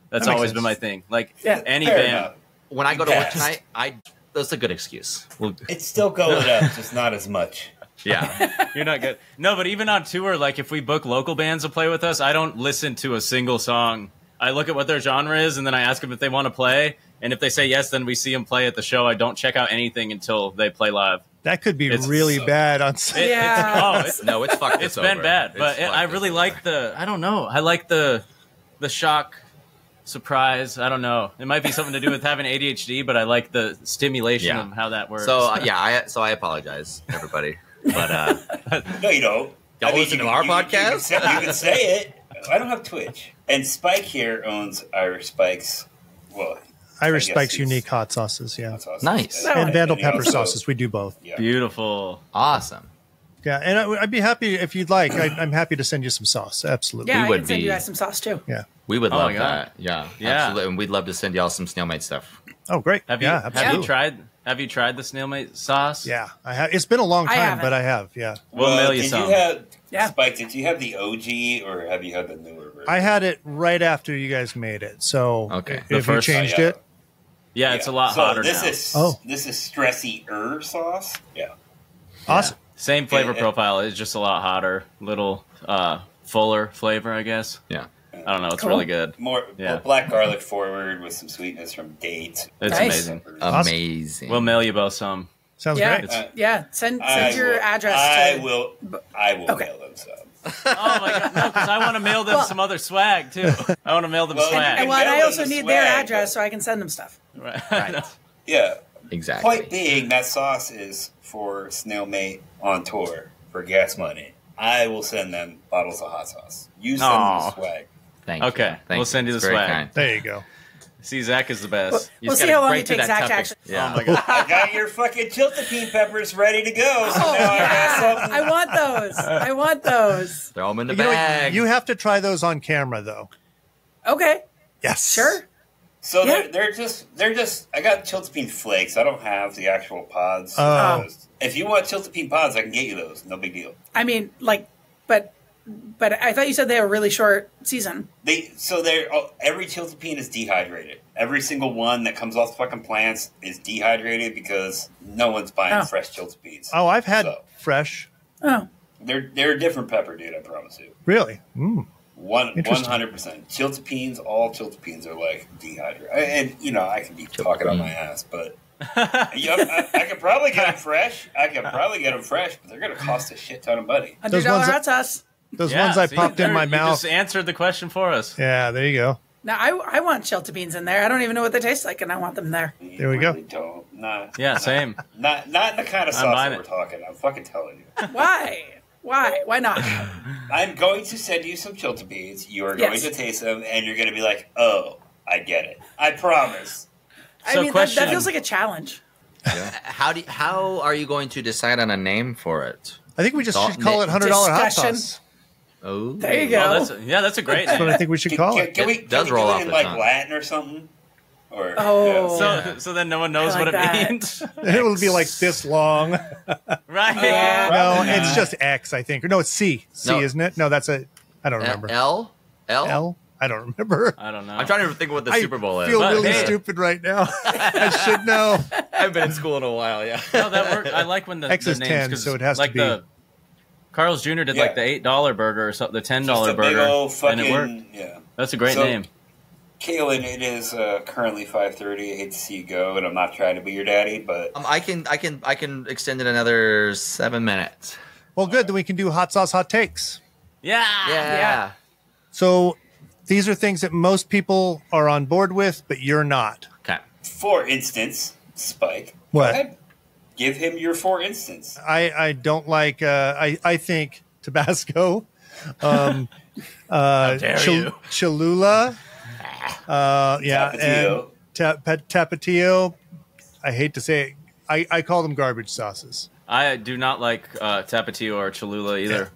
That's That always sense. been my thing. Like Yeah. any band. enough. When I go to work tonight, I that's a good excuse. Well, It's still going [LAUGHS] up, just not as much. Yeah. [LAUGHS] You're not good. No, but even on tour, like if we book local bands to play with us, I don't listen to a single song. I look at what their genre is, and then I ask them if they want to play. And if they say yes, then we see them play at the show. I don't check out anything until they play live. That could be It's really so- bad on. It- Yeah. It's, oh, it's, No, it's fucked. it's us been over. bad, but it, I us really over. like the. I don't know. I like the the shock surprise. I don't know. It might be something to do with having ADHD, but I like the stimulation Yeah. of how that works. So uh, [LAUGHS] yeah, I so I apologize, everybody. But uh, [LAUGHS] No, you don't. Y'all listen to you- our you- you can podcast? say- You can say it. I don't have Twitch. And Spike here owns Irish Spikes. Well, Irish Spike's unique hot sauces, yeah, that's awesome. Nice. And Vandal he pepper also- sauces. We do both. Yeah. beautiful. awesome. Yeah, and I, I'd be happy if you'd like. I, I'm happy to send you some sauce. Absolutely. Yeah, I would can send be- you guys some sauce too. Yeah. We would Oh love my that. Yeah, Yeah. absolutely. And we'd love to send y'all some snailmate stuff. Oh, great. Have you yeah, have you tried have you tried the Snailmate sauce? Yeah, I have. It's been a long I time, haven't. but I have. Yeah, We'll Well, mail you did some. you have Yeah. Spike? Did you have the OG or have you had the newer version? I had it right after you guys made it. So Okay. if The you changed Oh, yeah. it, yeah, it's a lot So hotter this now. Is, Oh. this is stressy er sauce. Yeah. awesome. Same flavor Yeah, yeah. profile. It's just a lot hotter, little uh, fuller flavor, I guess. Yeah. I don't know. It's Cool. really good. More Yeah. black garlic forward with some sweetness from dates. It's Nice. amazing. Awesome. Amazing. We'll mail you both some. Sounds Yeah. great. Uh, Yeah, send I send your will- address. I to, will. I will Okay. mail them some. [LAUGHS] Oh my god, no! Because I want to mail them Well- some other swag too. I want to mail them Well, swag. And, well, and I also them the need their address but- so I can send them stuff. Right. [LAUGHS] Right. Yeah. exactly. Point being, that sauce is for Snailmate on tour for gas money. I will send them bottles of hot sauce. You send Aw. them the swag. Thank Okay, you. Thank we'll send you It's the swag. kind. There you go. See, Zac is the best. We'll, we'll see how long break it takes Zac to actually. Yeah. Oh my god. I got your fucking chiltepine peppers ready to go. Oh, so Oh, now I got I want those. I want those. Throw them in the You, know, bag. you have to try those on camera, though. Okay, Yes. sure. So Yeah. they're, they're just they're just I got chiltepine flakes. I don't have the actual pods. Oh. If you want chiltepine pods, I can get you those. No big deal. I mean, like, but but I thought you said they were really short season. They so they're oh, every chiltepine is dehydrated. Every single one that comes off the fucking plants is dehydrated because no one's buying Oh. fresh chiltepines. Oh, I've had So. fresh. Oh, They're they're a different pepper, dude. I promise you. Really? Mm. One one hundred percent. Chiltepines, all chiltepines are like dehydrated. And you know, I can be talking on my ass, but yeah, I, I could probably get them fresh. I could probably get them fresh, but they're going to cost a shit ton of money. Hundred dollar dollar ones hot sauce. Those Yeah, ones I see, popped in there- my you mouth. just answered the question for us. Yeah, there you go. Now I I want chiltepines in there. I don't even know what they taste like, and I want them there. You There we go. really Don't not Yeah, same. [LAUGHS] not not the kind of I'm sauce that we're it. talking. I'm fucking telling you. [LAUGHS] Why? Why? Why not? [LAUGHS] I'm going to send you some chiltepines. You are going Yes. to taste them, and you're going to be like, "Oh, I get it. I promise." I So mean, that, question- that feels like a challenge. How do you, how are you going to decide on a name for it? I think we just Thought- should call it hundred dollar hot sauce. Oh, There you go. Oh, that's a, yeah, that's a great That's what I think we should Can, call can, it. can we, It does can we roll do off it in the like tongue. Latin or something? Or Oh. So, so then no one knows I what like it means, [LAUGHS] [LAUGHS] It will be like this long. [LAUGHS] right? Yeah. No, Probably it's just X, I think. Or no, it's C. C, No. isn't it? No, that's a. I don't remember. L L L. I don't remember. I don't know. I'm trying to think what the I Super Bowl is. I feel But really hey. stupid right now. I should know. I haven't been in school in a while. Yeah. No, that worked. I like when the X the is names, 10, 'cause so it has to like be- the Carl's Jr. did Yeah. like the eight dollar burger or something, the ten dollar dollar big burger, old and it worked. yeah. That's a great So- name. Kalen, it is uh, currently five thirty. I hate to see you go, and I'm not trying to be your daddy, but Um, I can I can I can extend it another seven minutes. Well, good. Then we can do hot sauce hot takes. Yeah. Yeah. yeah. So these are things that most people are on board with, but you're not. Okay. for instance, Spike, go What? Ahead. Give him your for instance. I, I don't like. Uh, I I think Tabasco, [LAUGHS] um, uh, dare Chil- Cholula, uh, yeah, and Tapatio. ta- pa- Tapatio. I hate to say it. I, I call them garbage sauces. I do not like uh, Tapatio or Cholula either.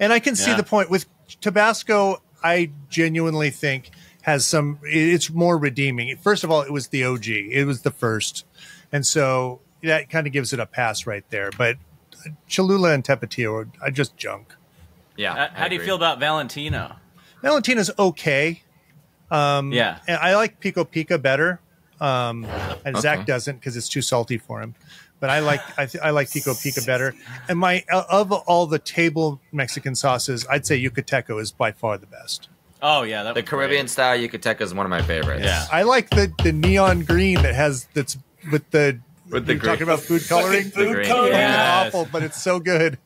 And I can see Yeah. the point with Tabasco. I genuinely think has some. It's more redeeming. First of all, it was the OG. It was the first, and so that kind of gives it a pass right there. But Cholula and Tapatio are, are just junk. Yeah. How, how do you feel about Valentino? Valentina's okay. yeah, And I like Pico Pica better. Um, and Zac doesn't because it's too salty for him. But I like I, th- I like Pico Pica better. And my of all the table Mexican sauces, I'd say Yucateco is by far the best. oh yeah, that The Caribbean great. style Yucateca is one of my favorites. Yeah. I like the the neon green that has that's with the With the you're talking about food coloring. Food green. coloring. Fucking Yes. awful, but it's so good.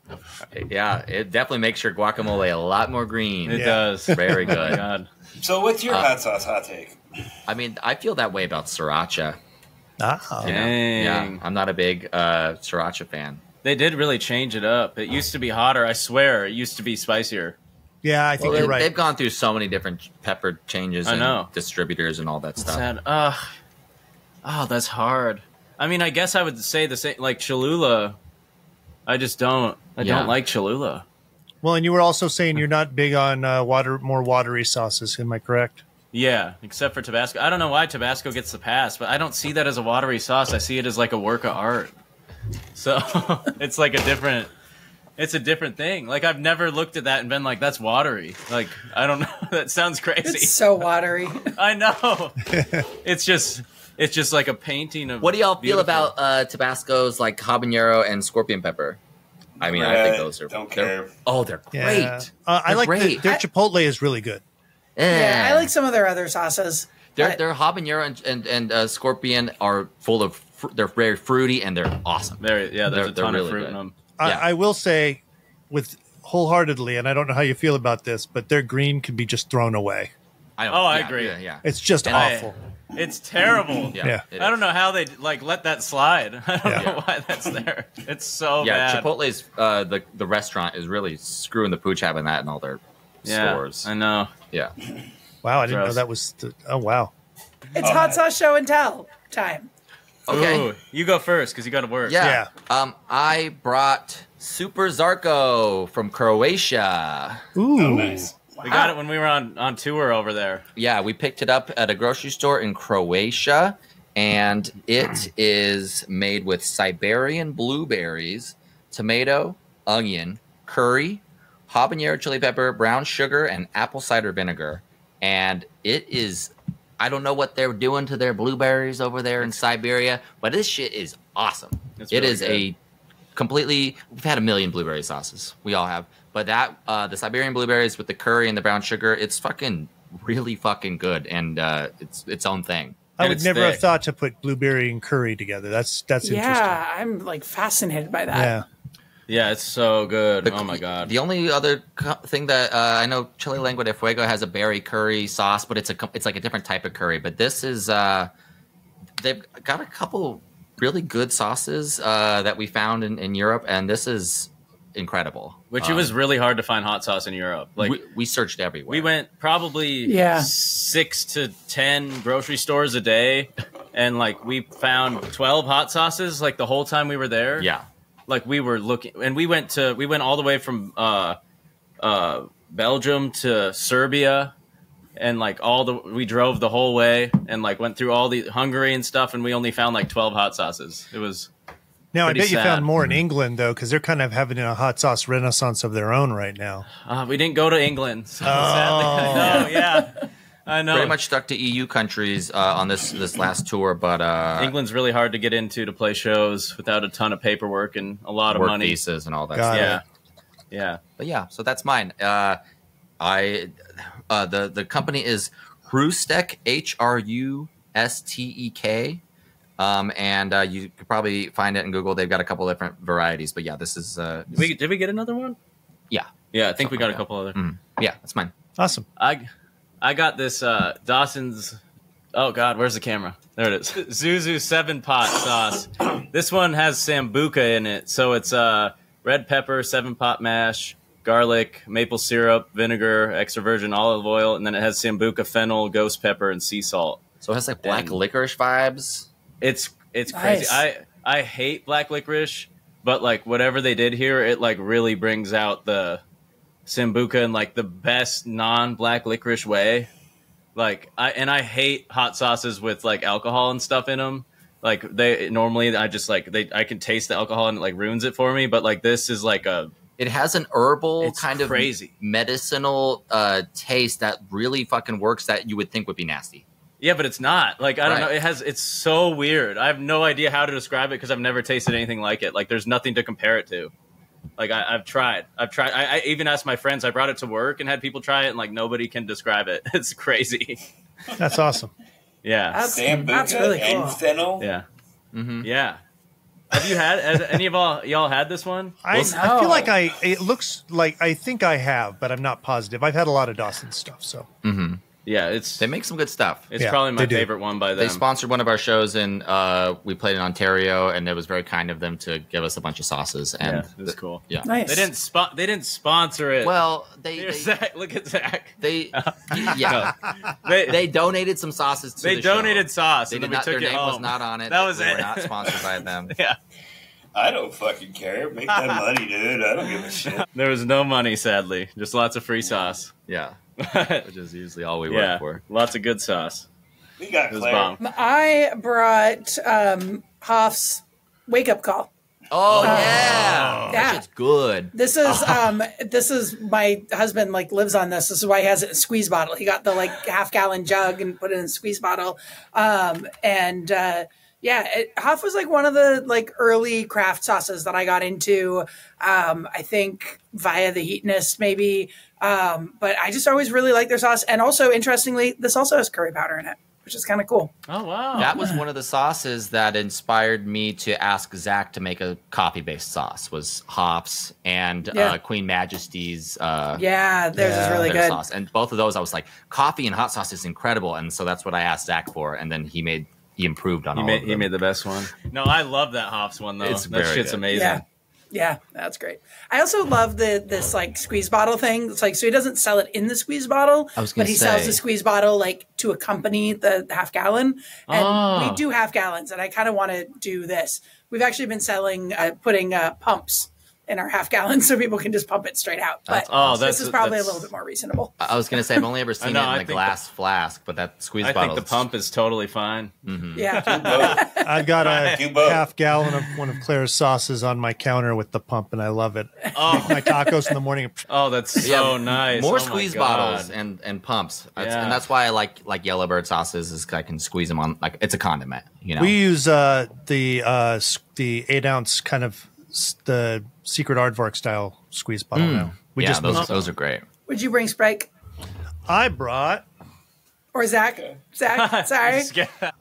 Yeah, it definitely makes your guacamole a lot more green. It Yeah. does. Very Oh good. God. So, what's your Uh, hot sauce hot take? I mean, I feel that way about sriracha. Ah. you know? Dang. Yeah, I'm not a big uh, sriracha fan. They did really change it up. It used to be hotter. I swear, it used to be spicier. Yeah, I think Well, you're they, right. They've gone through so many different pepper changes I and know. distributors and all that stuff. Sad. Ugh. Oh, that's hard. I mean, I guess I would say the same. Like Cholula, I just don't. I Yeah. don't like Cholula. Well, and you were also saying you're not big on uh, water, more watery sauces. Am I correct? Yeah, except for Tabasco. I don't know why Tabasco gets the pass, but I don't see that as a watery sauce. I see it as like a work of art. [LAUGHS] So [LAUGHS] it's like a different. It's a different thing. Like I've never looked at that and been like, "That's watery." Like I don't [LAUGHS] know. that sounds crazy. It's so watery. I know. it's just. It's just like a painting of. What do y'all feel beautiful- about uh, Tabasco's like habanero and scorpion pepper? I mean, I think Uh, those are don't they're- care. Oh, they're great. Yeah. Uh, I They're like the, great. their I- Chipotle is really good. Yeah, I like some of their other sauces. Their but- their habanero and and, and uh, scorpion are full of fr- they're very fruity and they're awesome. There, yeah, there's They're- a they're ton really of fruit good. in them. Yeah. I, I will say, with wholeheartedly, and I don't know how you feel about this, but their green can be just thrown away. I don't, Oh, I agree. Yeah, yeah. It's just And I- awful. It's terrible. yeah, Yeah. it I don't know how they like let that slide. [LAUGHS] I don't Yeah. know why that's there. It's so Yeah, bad. Chipotle's uh, the the restaurant is really screwing the pooch having that in all their yeah, stores. I know. Yeah. wow, I didn't know that was. The, oh wow. It's Oh, hot sauce show and tell time. Okay. Ooh, you go first because you got to work. Yeah. Um, I brought Super Zarko from Croatia. Ooh. Oh, nice. We got it when we were on on tour over there. Yeah, we picked it up at a grocery store in Croatia, and it is made with Siberian blueberries, tomato, onion, curry, habanero chili pepper, brown sugar, and apple cider vinegar. And it is, I don't know what they're doing to their blueberries over there in Siberia, but this shit is awesome. It's It really is good. a completely. We've had a million blueberry sauces. We all have, but that uh, the Siberian blueberries with the curry and the brown sugar, it's fucking really fucking good, and uh, it's its own thing. I And would it's never have thought to put blueberry and curry together. That's that's Yeah, I'm like fascinated by that. interesting. Yeah, it's so good. The- oh my god. The only other co- thing that uh, I know, Chile Lengua de Fuego has a berry curry sauce, but it's a it's like a different type of curry. But this is uh, they've got a couple really good sauces uh, that we found in, in Europe, and this is incredible. Which Um, it was really hard to find hot sauce in Europe. Like we, we searched everywhere. we went probably Yeah. six to ten grocery stores a day, and like we found twelve hot sauces like the whole time we were there. yeah. like we were looking and we went to we went all the way from uh uh Belgium to Serbia and like all the we drove the whole way and like went through all the Hungary and stuff and we only found like 12 hot sauces. It was Now I Pretty bet you found more in England though, because they're kind of having a hot sauce renaissance of their own right now. uh, we didn't go to England. So Oh. sadly. [LAUGHS] no, yeah. I know. Pretty much stuck to EU countries uh, on this this last tour, but uh, England's really hard to get into to play shows without a ton of paperwork and a lot of work money. visas and all that. Got stuff. it. Yeah. Yeah. But yeah, so that's mine. Uh, I uh, the the company is Hrustek H R U S T E K, um, and uh, you could probably find it in Google. They've got a couple different varieties, but yeah, this is uh, Did we, did we get another one? yeah, Yeah, I think we got a like that. couple other. Mm. yeah, that's mine. Awesome. I I got this uh Dawson's Oh god, where's the camera? There it is. Zuzu seven pot sauce. This one has sambuca in it, so it's uh red pepper, seven pot mash, garlic, maple syrup, vinegar, extra virgin olive oil, and then it has sambuca, fennel, ghost pepper, and sea salt. So it has like black And- licorice vibes. It's it's crazy. Nice. I I hate black licorice, but like whatever they did here, it like really brings out the Sambuca in like the best non-black licorice way. Like I and I hate hot sauces with like alcohol and stuff in them. Like they normally, I just like they I can taste the alcohol and it like ruins it for me. But like this is like a It has an herbal It's kind of crazy. medicinal uh, taste that really fucking works. That you would think would be nasty. Yeah, but it's not. Like I don't Right. know. It has it's so weird. I have no idea how to describe it because I've never tasted anything like it. Like there's nothing to compare it to. Like I, I've tried, I've tried. I, I even asked my friends. I brought it to work and had people try it, and like nobody can describe it. [LAUGHS] It's crazy. That's awesome. [LAUGHS] Yeah, That's, Sambuca that's really cool. and fennel. yeah, Mm-hmm. yeah. Have you had? Has any of all y'all had this one? I, Well, I feel like I. It looks like I think I have, but I'm not positive. I've had a lot of Dawson stuff, so Mm-hmm. Yeah, it's They make some good stuff. it's Yeah, probably my they do. favorite one by them. They sponsored one of our shows, and uh, we played in Ontario, and it was very kind of them to give us a bunch of sauces. And yeah, it was cool. yeah. Nice. They didn't spot. They didn't sponsor it. Well, they they, Zac. Look at Zac. they [LAUGHS] yeah They they donated some sauces to they the show. donated sauce. They and did then we not. took Their it name was not on it. That was we it. Were not sponsored by them. [LAUGHS] Yeah, I don't fucking care. Make that [LAUGHS] money, dude. I don't give a shit. there was no money, sadly. Just lots of free sauce. Yeah, yeah, [LAUGHS] which is usually all we work for. lots of good sauce. We got It was Claire. bomb. I brought um, Hoff's wake up call. Oh yeah, Yeah. that shit's good. This is [LAUGHS] um this is my husband like lives on this. This is why he has it in a squeeze bottle. He got the like half gallon jug and put it in a squeeze bottle. Um and uh yeah, it, Hoff was like one of the like early craft sauces that I got into. Um, I think via the Heatonist maybe. Um, but I just always really like their sauce. And also, interestingly, this also has curry powder in it, which is kind of cool. Oh wow. That was one of the sauces that inspired me to ask Zac to make a coffee-based sauce. Was Hoff's and Yeah. uh, Queen Majesty's uh, Yeah, theirs Yeah. is really good. sauce. And both of those, I was like, coffee and hot sauce is incredible. And so that's what I asked Zac for. And then he made he improved on He all made of he made the best one. No, I love that Hoff's one though. It's that shit's good. amazing. Yeah. Yeah, that's great. I also love the this like squeeze bottle thing. It's like so he doesn't sell it in the squeeze bottle, I was but he sells the squeeze bottle like to accompany the half gallon. And Oh. we do half gallons, and I kind of want to do this. We've actually been selling uh, putting uh, pumps in our half gallons [LAUGHS] so people can just pump it straight out. But That's Oh, this is probably that's- a little bit more reasonable. I was gonna say I've only ever [LAUGHS] seen know, it in the think glass flask, but that squeeze I bottle. think the pump is totally fine. Yeah. [LAUGHS] I've got a half gallon of one of Claire's sauces on my counter with the pump, and I love it. Oh, My tacos in the morning. oh, that's so nice. More Oh squeeze bottles and and pumps, That's- Yeah. and that's why I like like Yellowbird sauces. Is 'cause I can squeeze them on like it's a condiment. You know, We use uh, the uh, the eight ounce kind of the secret aardvark style squeeze bottle now. We Mm. yeah, just those those are great. Would you bring Spike I brought or Zac? Zac, [LAUGHS] sorry.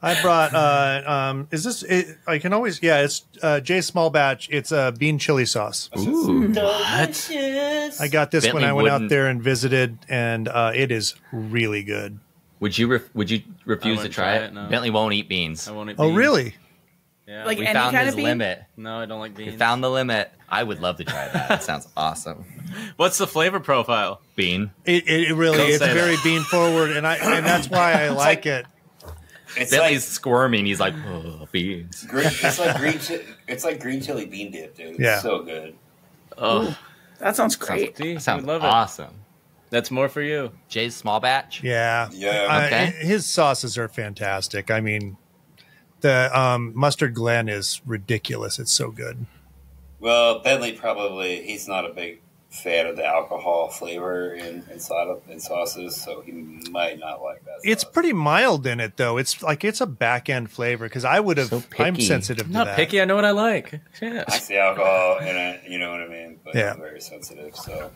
I brought uh, um, is this it, I can always yeah it's uh, J's small batch. It's a bean chili sauce. Ooh, I got this Bentley when I went out wouldn't- there and visited, and uh, it is really good. would you ref- would you refuse to try, try it? it, no. Bentley won't eat beans. I won't eat Oh really? Yeah. Like We any found kind his of bean? limit. no, I don't like We beans. found the limit. I would love to try that. That sounds awesome. [LAUGHS] What's the flavor profile? Bean. It, it, it really Don't it's very that. bean forward, and I and that's why I [LAUGHS] like it. It's Bentley's like, squirming. He's like, oh, beans. green, it's like green. It's like green chili bean dip, dude. It's Yeah. so good. Oh, That sounds great. see, That sounds I love it. awesome. That's more for you. J's small batch. Yeah, Yeah. I- Okay. his sauces are fantastic. I mean, the um, mustard Glen is ridiculous. It's so good. Well, Bentley probably he's not a big fan of the alcohol flavor in in, sau- in sauces, so he might not like that. It's sauce. pretty mild in it though. It's like it's a back end flavor because I would have. So I'm sensitive I'm to not that. picky. I know what I like. Yeah. I see alcohol in it. You know what I mean? But Yeah. I'm very sensitive, so.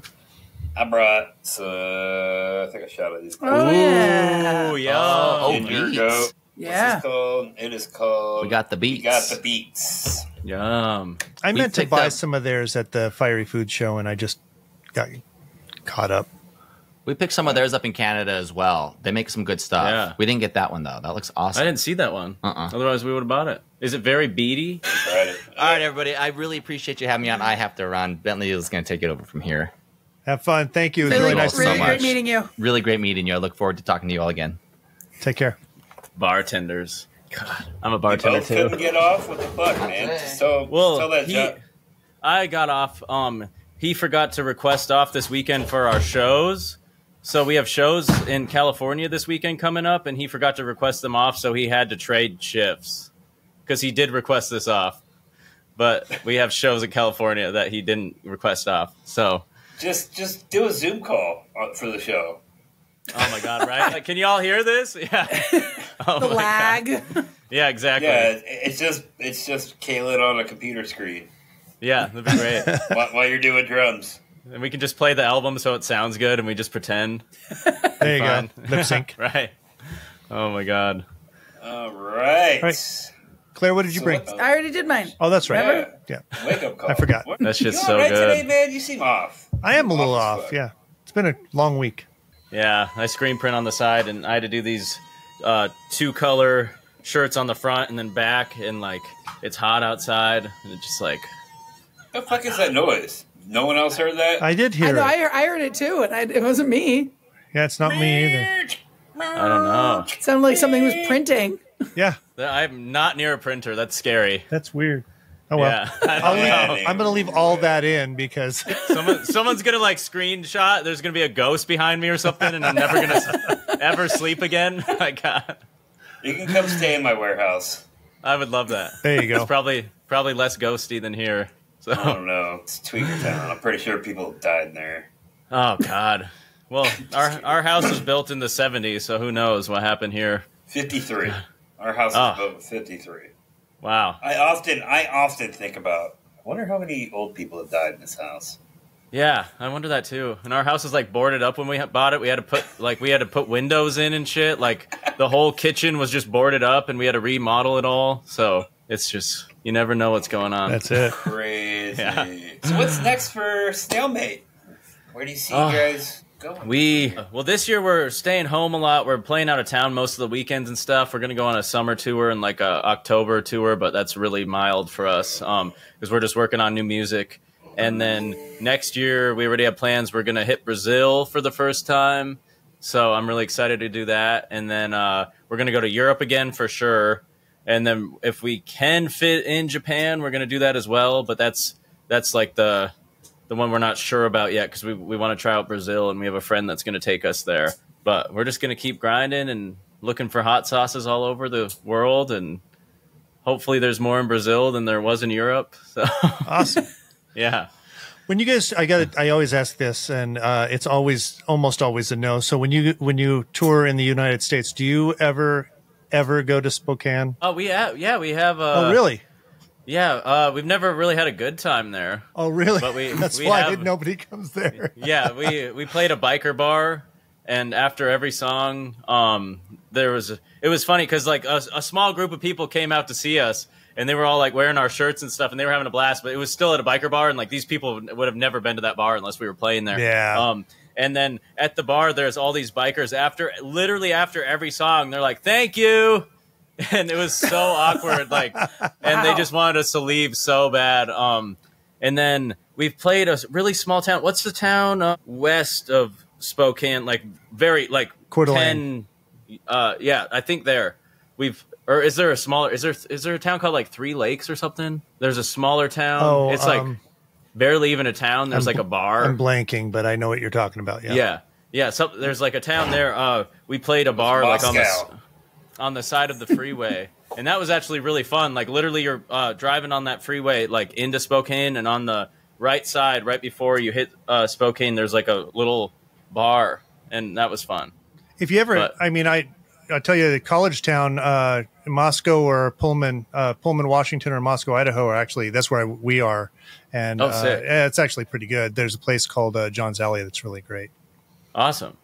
I brought, so I think I shot at these. Oh, yeah. Ooh, yum. Oh, oh Ginger beets. goat. Yeah. What's this called? It is called. We got the beets. We got the beets. Yum. I We meant to buy up- some of theirs at the Fiery Food Show, and I just got caught up. We picked some of theirs up in Canada as well. They make some good stuff. Yeah. We didn't get that one though. That looks awesome. I didn't see that one. Uh-uh. Otherwise, we would have bought it. Is it very beady? All right, everybody. I really appreciate you having me on. I have to run. Bentley is going to take it over from here. Have fun. Thank you. It was Really, really nice so to meet much. meeting you. Really great meeting you. I look forward to talking to you all again. Take care. Bartenders. God, I'm a bartender both too. couldn't get off. What the fuck, man? Just tell, Well, tell that he- John, I got off. Um, he forgot to request off this weekend for our shows. So we have shows in California this weekend coming up, and he forgot to request them off, so he had to trade shifts because he did request this off. But we have shows in California that he didn't request off. So, Just just do a Zoom call uh, for the show. Oh my god, right? Like, can you all hear this? [LAUGHS] Yeah. [LAUGHS] Oh The my God. lag. [LAUGHS] Yeah, exactly. Yeah, Yeah, it's just it's just Kalen on a computer screen Yeah, that'd be great. while, while you're doing drums. and we can just play the album so it sounds good, and we just pretend. There you Fine. go. Lip sync. Right. Oh my god. All right. Right. Claire, what did you So bring? what- I already did mine. Oh, that's right. Yeah. Yeah. Wake up call. I forgot. What? That shit's you so all right good. today, man. You seem off. I am a little Off off. fuck. Yeah. It's been a long week. Yeah, I screen print on the side, and I had to do these uh, two color shirts on the front and then back, and like it's hot outside, and it's just like What the fuck is that noise? No one else heard that? I did hear I know. it. I, heard- I heard it too, and I, it wasn't me. yeah, it's not me either. I don't know. It sounded like something was printing. Yeah, I'm not near a printer. That's scary. that's weird. Oh well. Yeah, [LAUGHS] I I'll don't leave, know. I'm going to leave all that in because [LAUGHS] Someone, someone's gonna like screenshot. There's gonna be a ghost behind me or something, and I'm never gonna s- [LAUGHS] ever sleep again. My God, You can come stay in my warehouse. I would love that. there you go. It's probably probably less ghosty than here. So, I don't know. It's Tweaker Town. I'm pretty sure people died in there. oh God. Well, our our house was built in the '70s, so who knows what happened here? 53. Our house Oh. is ah. built with 53. Wow. I often, I often think about. I wonder how many old people have died in this house. Yeah, I wonder that too. And our house was like boarded up when we bought it. We had to put like we had to put windows in and shit. Like the whole kitchen was just boarded up, and we had to remodel it all. So it's just you never know what's going on. That's it. Crazy. [LAUGHS] Yeah. So what's next for Snailmate? Where do you see Oh. you guys going? We well this year we're staying home a lot. We're playing out of town most of the weekends and stuff. We're gonna go on a summer tour and like a October tour, but that's really mild for us um because we're just working on new music. And then next year we already have plans. We're gonna hit Brazil for the first time, so I'm really excited to do that. And then uh, we're gonna go to Europe again for sure. And then if we can fit in Japan, we're gonna do that as well. But that's that's like the the one we're not sure about yet because we, we want to try out Brazil and we have a friend that's going to take us there. But we're just going to keep grinding and looking for hot sauces all over the world. And hopefully there's more in Brazil than there was in Europe. So, Awesome. [LAUGHS] yeah. When you guys, I got, I always ask this, and uh, it's always, almost always a no. So when you when you tour in the United States, do you ever, ever go to Spokane? Oh, we have, yeah, we have. Uh, oh, really? Yeah. Uh, we've never really had a good time there. Oh, really? But we- [LAUGHS] That's we why have- nobody comes there. yeah, we we played a biker bar, and after every song, um, there was it was funny because like a, a small group of people came out to see us, and they were all like wearing our shirts and stuff, and they were having a blast. But it was still at a biker bar, and like these people would have never been to that bar unless we were playing there. Yeah. Um, and then at the bar, there's all these bikers. After literally after every song, they're like, "Thank you." [LAUGHS] And it was so awkward, like, and they just wanted us to leave so bad. Um, and then we've played a really small town. What's the town uh, west of Spokane? Like very like Coeur d'Alene. ten. Uh, yeah, I think there. We've or is there a smaller? Is there is there a town called like Three Lakes or something? There's a smaller town. Oh, it's like um, barely even a town. There's I'm like a bar. I'm blanking, but I know what you're talking about. Yeah. Yeah. Yeah, so there's like a town there. Uh, we played a bar like on the s- Moscow. On the side of the freeway, and that was actually really fun. Like literally, you're uh, driving on that freeway like into Spokane, and on the right side, right before you hit uh, Spokane, there's like a little bar, and that was fun. If you ever, But- I mean, I, I tell you, the college town, uh, Moscow or Pullman, uh, Pullman, Washington, or Moscow, Idaho, are actually that's where we are, and Oh, uh, it's actually pretty good. There's a place called uh, John's Alley that's really great. Awesome.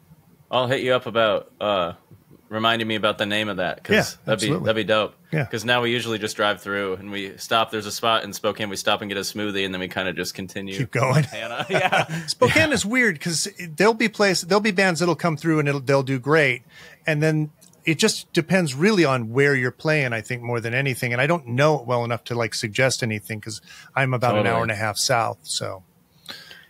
I'll hit you up about reminding me about the name of that because Yeah, that'd be that'd be dope. Yeah. Because now we usually just drive through and we stop. There's a spot in Spokane. We stop and get a smoothie, and then we kind of just continue. Keep going. [LAUGHS] Hannah. [LAUGHS] yeah. [LAUGHS] Spokane is weird because there'll be place there'll be bands that'll come through and it'll, they'll do great, and then it just depends really on where you're playing. I think more than anything, and I don't know it well enough to like suggest anything because I'm about an hour and a half south. So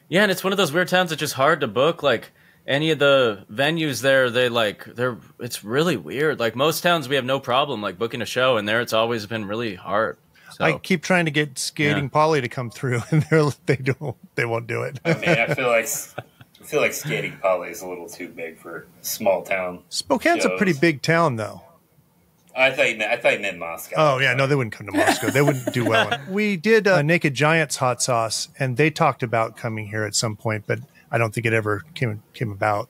Yeah, and it's one of those weird towns that's just hard to book. Like any of the venues there, they like they're it's really weird. Like most towns, we have no problem like booking a show, and there it's always been really hard. So I keep trying to get skating Yeah. Polly to come through, [LAUGHS] and they're they don't they won't do it. I mean, I [LAUGHS] feel like I feel like skating Polly is a little too big for small town. Spokane's a pretty big town, though. I thought you meant, I thought you meant Moscow. Oh yeah, no, they wouldn't come to [LAUGHS] Moscow. They wouldn't do well. we did uh, Naked Giants hot sauce, and they talked about coming here at some point, but I don't think it ever came came about.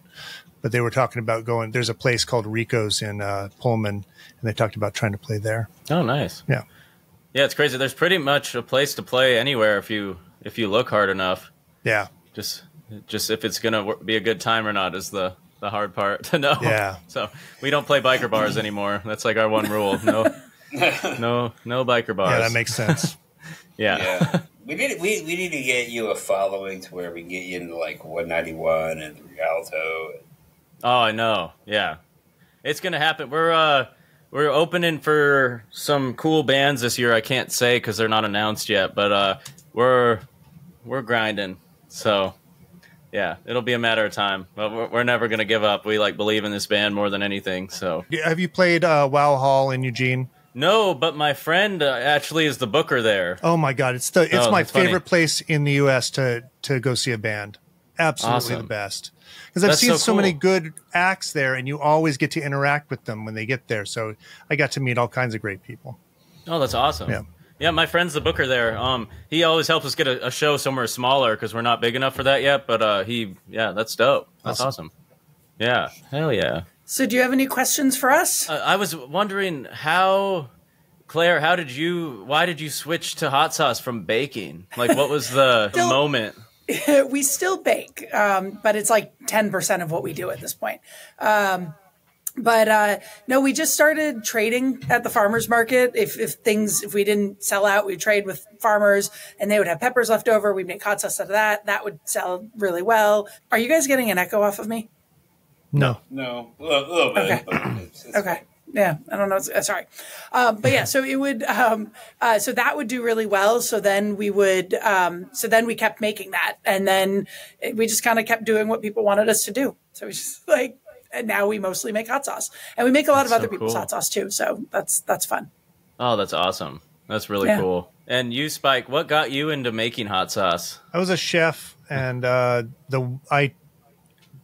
But they were talking about going. There's a place called Rico's in uh, Pullman, and they talked about trying to play there. oh, nice. Yeah, Yeah, it's crazy. There's pretty much a place to play anywhere if you if you look hard enough. yeah, Just just if it's gonna be a good time or not is the the hard part [LAUGHS] to know. Yeah. [LAUGHS] So we don't play biker bars anymore. That's like our one rule. No, [LAUGHS] no, no biker bars. yeah, that makes sense. yeah. Yeah, we need we, we need to get you a following to where we can get you into like 191 and Rialto. Oh, I know. Yeah, it's gonna happen. We're uh we're opening for some cool bands this year. I can't say because they're not announced yet, but uh we're we're grinding. So yeah, it'll be a matter of time. But we're, we're never gonna give up. We like believe in this band more than anything. So Have you played uh, Wow Hall in Eugene? No, but my friend uh, actually is the booker there. Oh my god, it's the it's Oh, my that's funny. favorite place in the U.S. to to go see a band. Absolutely Awesome. the best. Because I've That's seen so, so many good acts there, and you always get to interact with them when they get there. So I got to meet all kinds of great people. Oh, that's awesome. Yeah. Yeah, my friend's the booker there. Um, he always helps us get a, a show somewhere smaller because we're not big enough for that yet. But uh, he, yeah, that's dope. That's awesome. Yeah, hell yeah. So, do you have any questions for us? Uh, I was wondering how, Claire, how did you? Why did you switch to hot sauce from baking? Like, what was the, [LAUGHS] Still- moment? [LAUGHS] we still bake, um, but it's like 10% of what we do at this point. Um, but uh, no, we just started trading at the farmers market. If, if things, if we didn't sell out, we'd trade with farmers and they would have peppers left over. We'd make hot sauce out of that. That would sell really well. Are you guys getting an echo off of me? No, No, a little, little bit. Okay. it's- it's Okay. Yeah, I don't know. Sorry, um, but yeah. So it would. Um, uh, so that would do really well. So then we would. Um, so then we kept making that, and then it- we just kind of kept doing what people wanted us to do. So we just like, and now we mostly make hot sauce, and we make a lot of other so people's cool. hot sauce too. So that's that's fun. Oh, that's awesome. That's really Yeah. cool. And you, Spike, what got you into making hot sauce? I was a chef, and uh, the I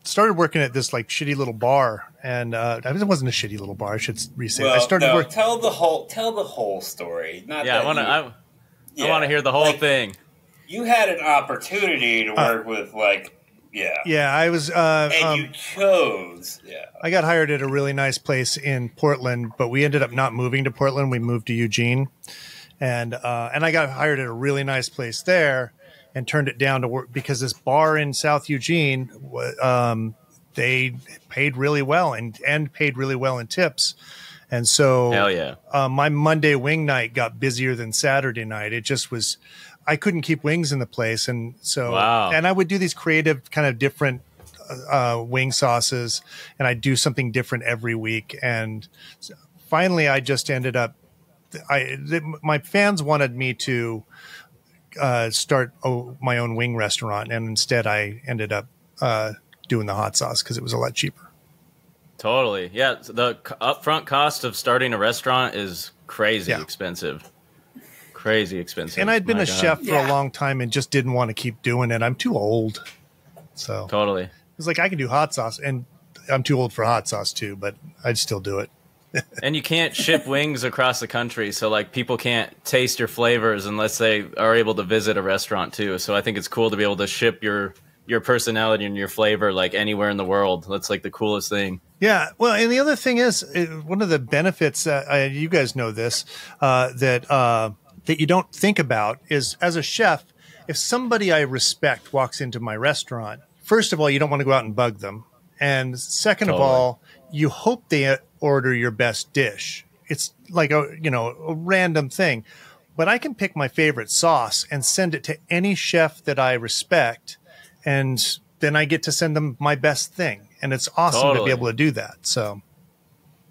started working at this like shitty little bar, and uh, it wasn't a shitty little bar. I should resay. Well, I started no, working. tell the whole tell the whole story. Not Yeah, that I want to. I, yeah, I want to hear the whole like, thing. You had an opportunity to work with like yeah, Yeah, I was. Uh, and um, you chose yeah. I got hired at a really nice place in Portland, but we ended up not moving to Portland. We moved to Eugene, and uh, and I got hired at a really nice place there, and turned it down to work because this bar in South Eugene, um, they paid really well and and paid really well in tips, and so Hell yeah. uh, my Monday wing night got busier than Saturday night. It just was, I couldn't keep wings in the place. And so, Wow. and I would do these creative kind of different uh, wing sauces and I'd do something different every week. And finally, I just ended up, I, my fans wanted me to uh, start oh, my own wing restaurant. And instead, I ended up uh, doing the hot sauce because it was a lot cheaper. Totally. Yeah. so The c- upfront cost of starting a restaurant is crazy Yeah. expensive. Crazy expensive. And I'd been My a God. chef for Yeah. a long time and just didn't want to keep doing it. I'm too old. So Totally. it's like I can do hot sauce and I'm too old for hot sauce too, but I'd still do it. And you can't ship wings across the country, so like people can't taste your flavors unless they are able to visit a restaurant too. So I think it's cool to be able to ship your your personality and your flavor like anywhere in the world. That's like the coolest thing. Yeah. Well, and the other thing is uh, one of the benefits that uh, you guys know this uh, that uh, that you don't think about is as a chef, if somebody I respect walks into my restaurant, first of all, you don't want to go out and bug them, and second of all, you hope they uh, order your best dish. It's like a you know a random thing, but I can pick my favorite sauce and send it to any chef that I respect, and then I get to send them my best thing, and it's awesome to be able to do that. So,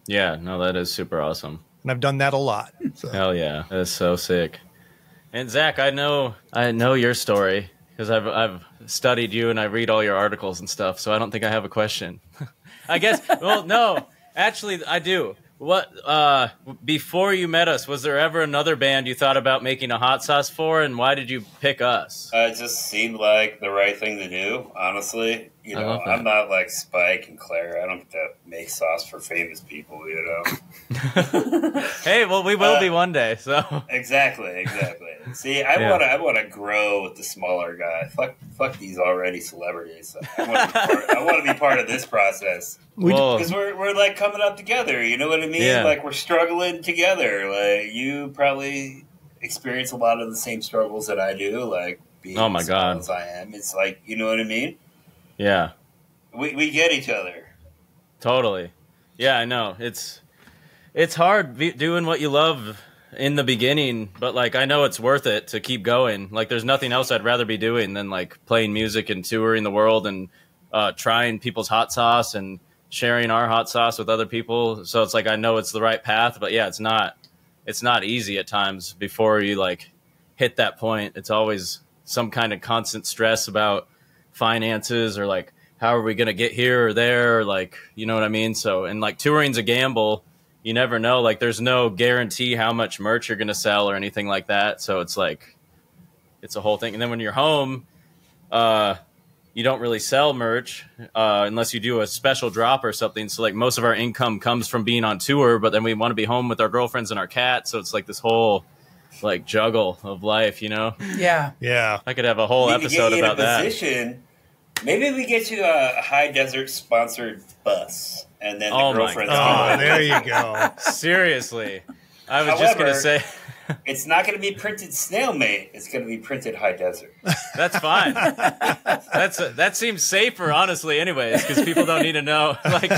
Yeah, no, that is super awesome. and I've done that a lot. So. Hell yeah, that is so sick. And Zac, I know I know your story because I've I've studied you and I read all your articles and stuff. So I don't think I have a question. [LAUGHS] I guess. Well, no, actually, I do. What uh before you met us, was there ever another band you thought about making a hot sauce for and why did you pick us? Uh, it just seemed like the right thing to do, honestly. You know. I'm not like Spike and Claire. I don't get to make sauce for famous people, you know. [LAUGHS] [LAUGHS] Hey, well we will Uh, be one day, so exactly, exactly. See, I Yeah. wanna I wanna grow with the smaller guy. Fuck fuck these already celebrities. I wanna be part, I wanna be part of this process. Because we're, we're like coming up together, you know what I mean? Yeah. Like we're struggling together. Like you probably experience a lot of the same struggles that I do, like being Oh my as God. as I am. It's like you know what I mean? Yeah. We we get each other. Totally. Yeah, I know. It's it's hard be- doing what you love in the beginning, but like I know it's worth it to keep going. Like there's nothing else I'd rather be doing than like playing music and touring the world and uh, trying people's hot sauce and sharing our hot sauce with other people. So it's like I know it's the right path, but yeah, it's not it's not easy at times before you like hit that point. It's always some kind of constant stress about finances or like how are we going to get here or there? Or like you know what i mean? So and like touring's a gamble. You never know. Like there's no guarantee how much merch you're going to sell or anything like that. So it's like it's a whole thing. And then when you're home uh you don't really sell merch uh, unless you do a special drop or something. So like most of our income comes from being on tour, but then we want to be home with our girlfriends and our cat. So it's like this whole like juggle of life, you know. Yeah. Yeah. I could have a whole We could episode get you about in a that. position. Maybe we get you a high desert sponsored bus, and then the Oh my girlfriends. Oh, there you go. [LAUGHS] Seriously, I was just gonna say [LAUGHS] It's not going to be printed Snailmate. It's going to be printed high desert. that's fine. That's that seems safer, honestly. Anyways, because people don't need to know. [LAUGHS] Like,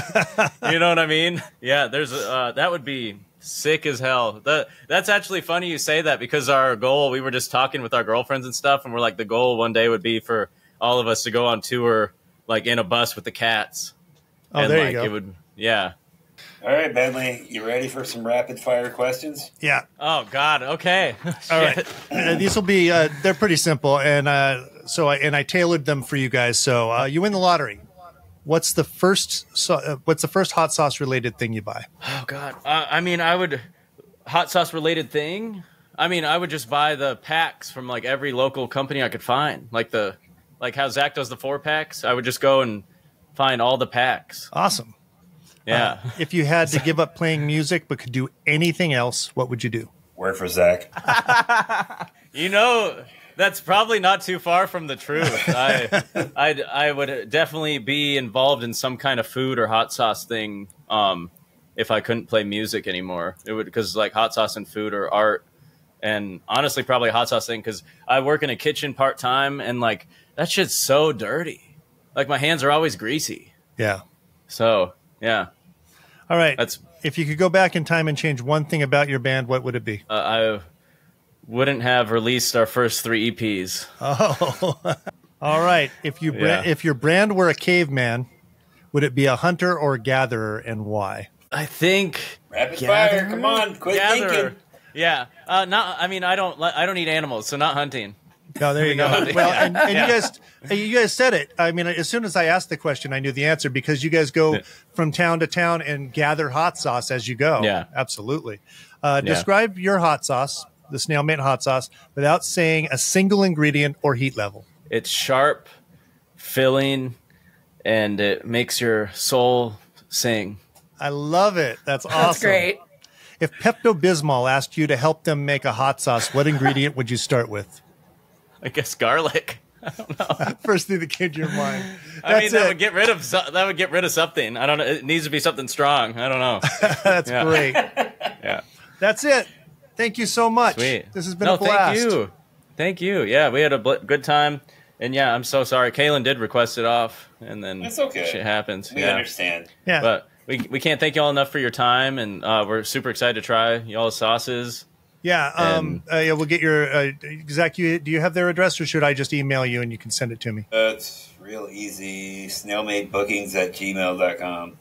you know what I mean? Yeah, there's uh, that would be sick as hell. That that's actually funny you say that because our goal we were just talking with our girlfriends and stuff, and we're like the goal one day would be for all of us to go on tour like in a bus with the cats. Oh, and there like you go. it would yeah. All right, Bentley, you ready for some rapid fire questions? yeah. Oh God. Okay. [LAUGHS] All right. Uh, these will be, uh, they're pretty simple. And uh, so, I, and I tailored them for you guys. So uh, you win the lottery. What's the first, so, uh, what's the first hot sauce related thing you buy? Oh God. Uh, I mean, I would hot sauce related thing. I mean, I would just buy the packs from like every local company I could find, like the like how Zac does the four packs. I would just go and find all the packs. Awesome. Yeah. If you had to give up playing music but could do anything else, what would you do? Work for Zac. [LAUGHS] you know, that's probably not too far from the truth. I I I would definitely be involved in some kind of food or hot sauce thing. Um, if I couldn't play music anymore, it would because like hot sauce and food or art and honestly probably a hot sauce thing because I work in a kitchen part time and like that shit's so dirty. Like my hands are always greasy. Yeah. So yeah, All right. that's if you could go back in time and change one thing about your band, what would it be? uh, I wouldn't have released our first three E EPs. Oh, [LAUGHS] all right. If you bra- Yeah. if your brand were a caveman, would it be a hunter or a gatherer, and why? I think Rapid Gather- fire. Come on, quit gather. thinking. Yeah, uh, not. I mean, I don't. I don't eat animals, so not hunting. No, there you [LAUGHS] go. Well, and, and Yeah. you guys, you guys said it. I mean, as soon as I asked the question, I knew the answer because you guys go from town to town and gather hot sauce as you go. Yeah. absolutely. Uh, Yeah. Describe your hot sauce, the Snailmate hot sauce, without saying a single ingredient or heat level. It's sharp, filling, and it makes your soul sing. I love it. That's awesome. That's great. If Pepto Bismol asked you to help them make a hot sauce, what ingredient would you start with? I guess garlic. [LAUGHS] I don't know. First thing that came to your mind. I mean, that it. would get rid of that would get rid of something. I don't know. It needs to be something strong. I don't know. [LAUGHS] That's Yeah. great. [LAUGHS] Yeah, That's it. Thank you so much. sweet. This has been no, a blast. thank you, thank you. Yeah, we had a bl- good time, and yeah, I'm so sorry. Kalen did request it off, and then That's okay. Shit happens. We yeah. understand. Yeah. but we, we can't thank y'all enough for your time and uh, we're super excited to try y'all's sauces Yeah, um, uh, yeah, we'll get your uh, Zac. You do you have their address, or should I just email you and you can send it to me? Uh, it's real easy. Snailmatebookings at gmail.com.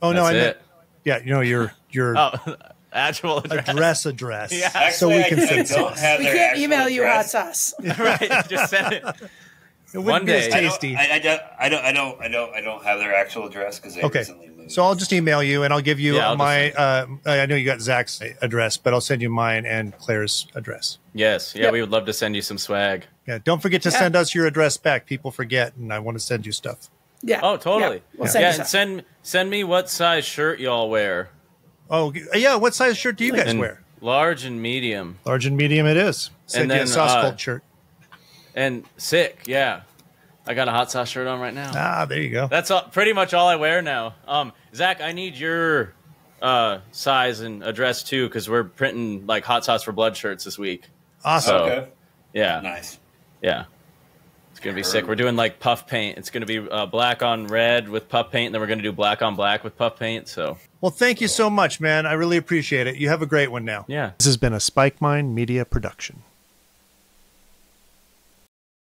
Oh no, That's I meant it. yeah, you know your your oh [LAUGHS] actual address, address address, Yeah. Actually, so we I, can I send don't sauce. have We can't email you hot address. sauce. [LAUGHS] right just send it It wouldn't one be as day. I don't, tasty. I, I don't, I don't, I don't, I don't, I don't have their actual address because they Okay. recently moved. So I'll just email you, and I'll give you Yeah, I'll my. Uh, I know you got Zac's address, but I'll send you mine and Claire's address. Yes, yeah, Yep. we would love to send you some swag. Yeah, don't forget to Yeah. send us your address back. People forget, and I want to send you stuff. Yeah. Oh, totally. Yeah. We'll yeah, send you and send send me what size shirt y'all wear. Oh, yeah. What size shirt do you guys And wear? Large and medium. Large and medium, it is. Send And you a then, sauce uh, cult shirt. And sick, yeah. I got a hot sauce shirt on right now. Ah, there you go. That's all, pretty much all I wear now. Um, Zac, I need your uh, size and address too, because we're printing like hot sauce for blood shirts this week. Awesome. So- okay, Yeah, nice. yeah. It's gonna be sick. We're doing like puff paint. It's gonna be uh, black on red with puff paint, and then we're gonna do black on black with puff paint. So Well, thank you so much, man. I really appreciate it. You have a great one now. yeah. This has been a Spike Mine Media production.